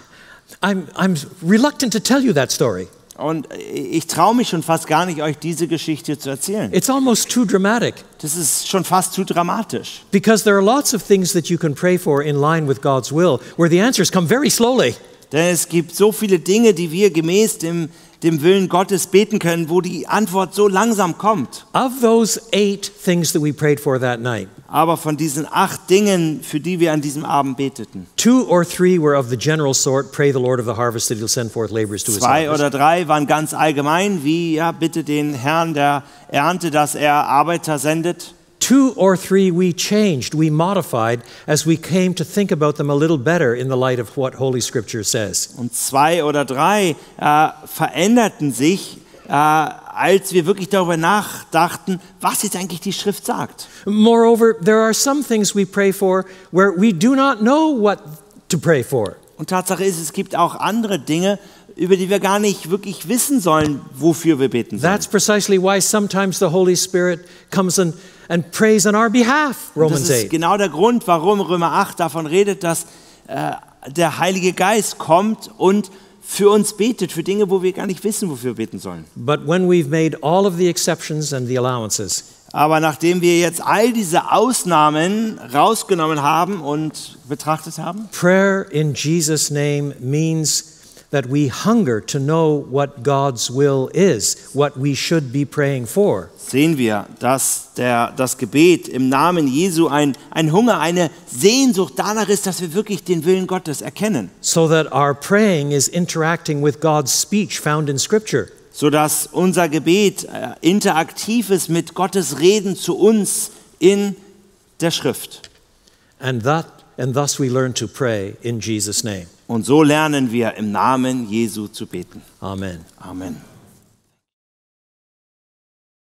I'm, I'm reluctant to tell you that story. Und ich traue mich schon fast gar nicht, euch diese Geschichte zu erzählen. It's almost too dramatic Das ist schon fast zu dramatisch. because there are lots of things that you can pray for in line with God's will where the answers come very slowly. Denn es gibt so viele Dinge, die wir gemäß dem, dem Willen Gottes beten können, wo die Antwort so langsam kommt. Of those eight things that we prayed for that night, Aber von diesen acht Dingen, für die wir an diesem Abend beteten, two or three were of the general sort pray the Lord of the harvest that he'll send forth laborers to his zwei harvest. oder drei waren ganz allgemein, wie ja, bitte den Herrn der Ernte, dass er Arbeiter sendet. Two or three we changed, we modified as we came to think about them a little better in the light of what Holy Scripture says. Und zwei oder drei äh, veränderten sich, als wir wirklich darüber nachdachten, was jetzt eigentlich die Schrift sagt. Moreover, there are some things we pray for where we do not know what to pray for. Und Tatsache ist, es gibt auch andere Dinge, über die wir gar nicht wirklich wissen sollen, wofür wir beten sollen. That's precisely why sometimes the Holy Spirit comes and, and prays on our behalf, Und das Romans ist 8. genau der Grund, warum Römer 8 davon redet, dass äh, der Heilige Geist kommt und für uns betet, für Dinge, wo wir gar nicht wissen, wofür wir beten sollen. But when we've made all of the exceptions and the allowances, Aber nachdem wir jetzt all diese Ausnahmen rausgenommen haben und betrachtet haben, prayer in Jesus' name means that we hunger to know what God's will is, what we should be praying for. sehen wir, dass der, das Gebet im Namen Jesu ein, ein Hunger, eine Sehnsucht danach ist, dass wir wirklich den Willen Gottes erkennen, So that our praying is interacting with God's speech found in Scripture. sodass unser Gebet äh, interaktiv ist mit Gottes Reden zu uns in der Schrift. And, that, and thus we learn to pray in Jesus' name. Und so lernen wir im Namen Jesu zu beten. Amen. Amen.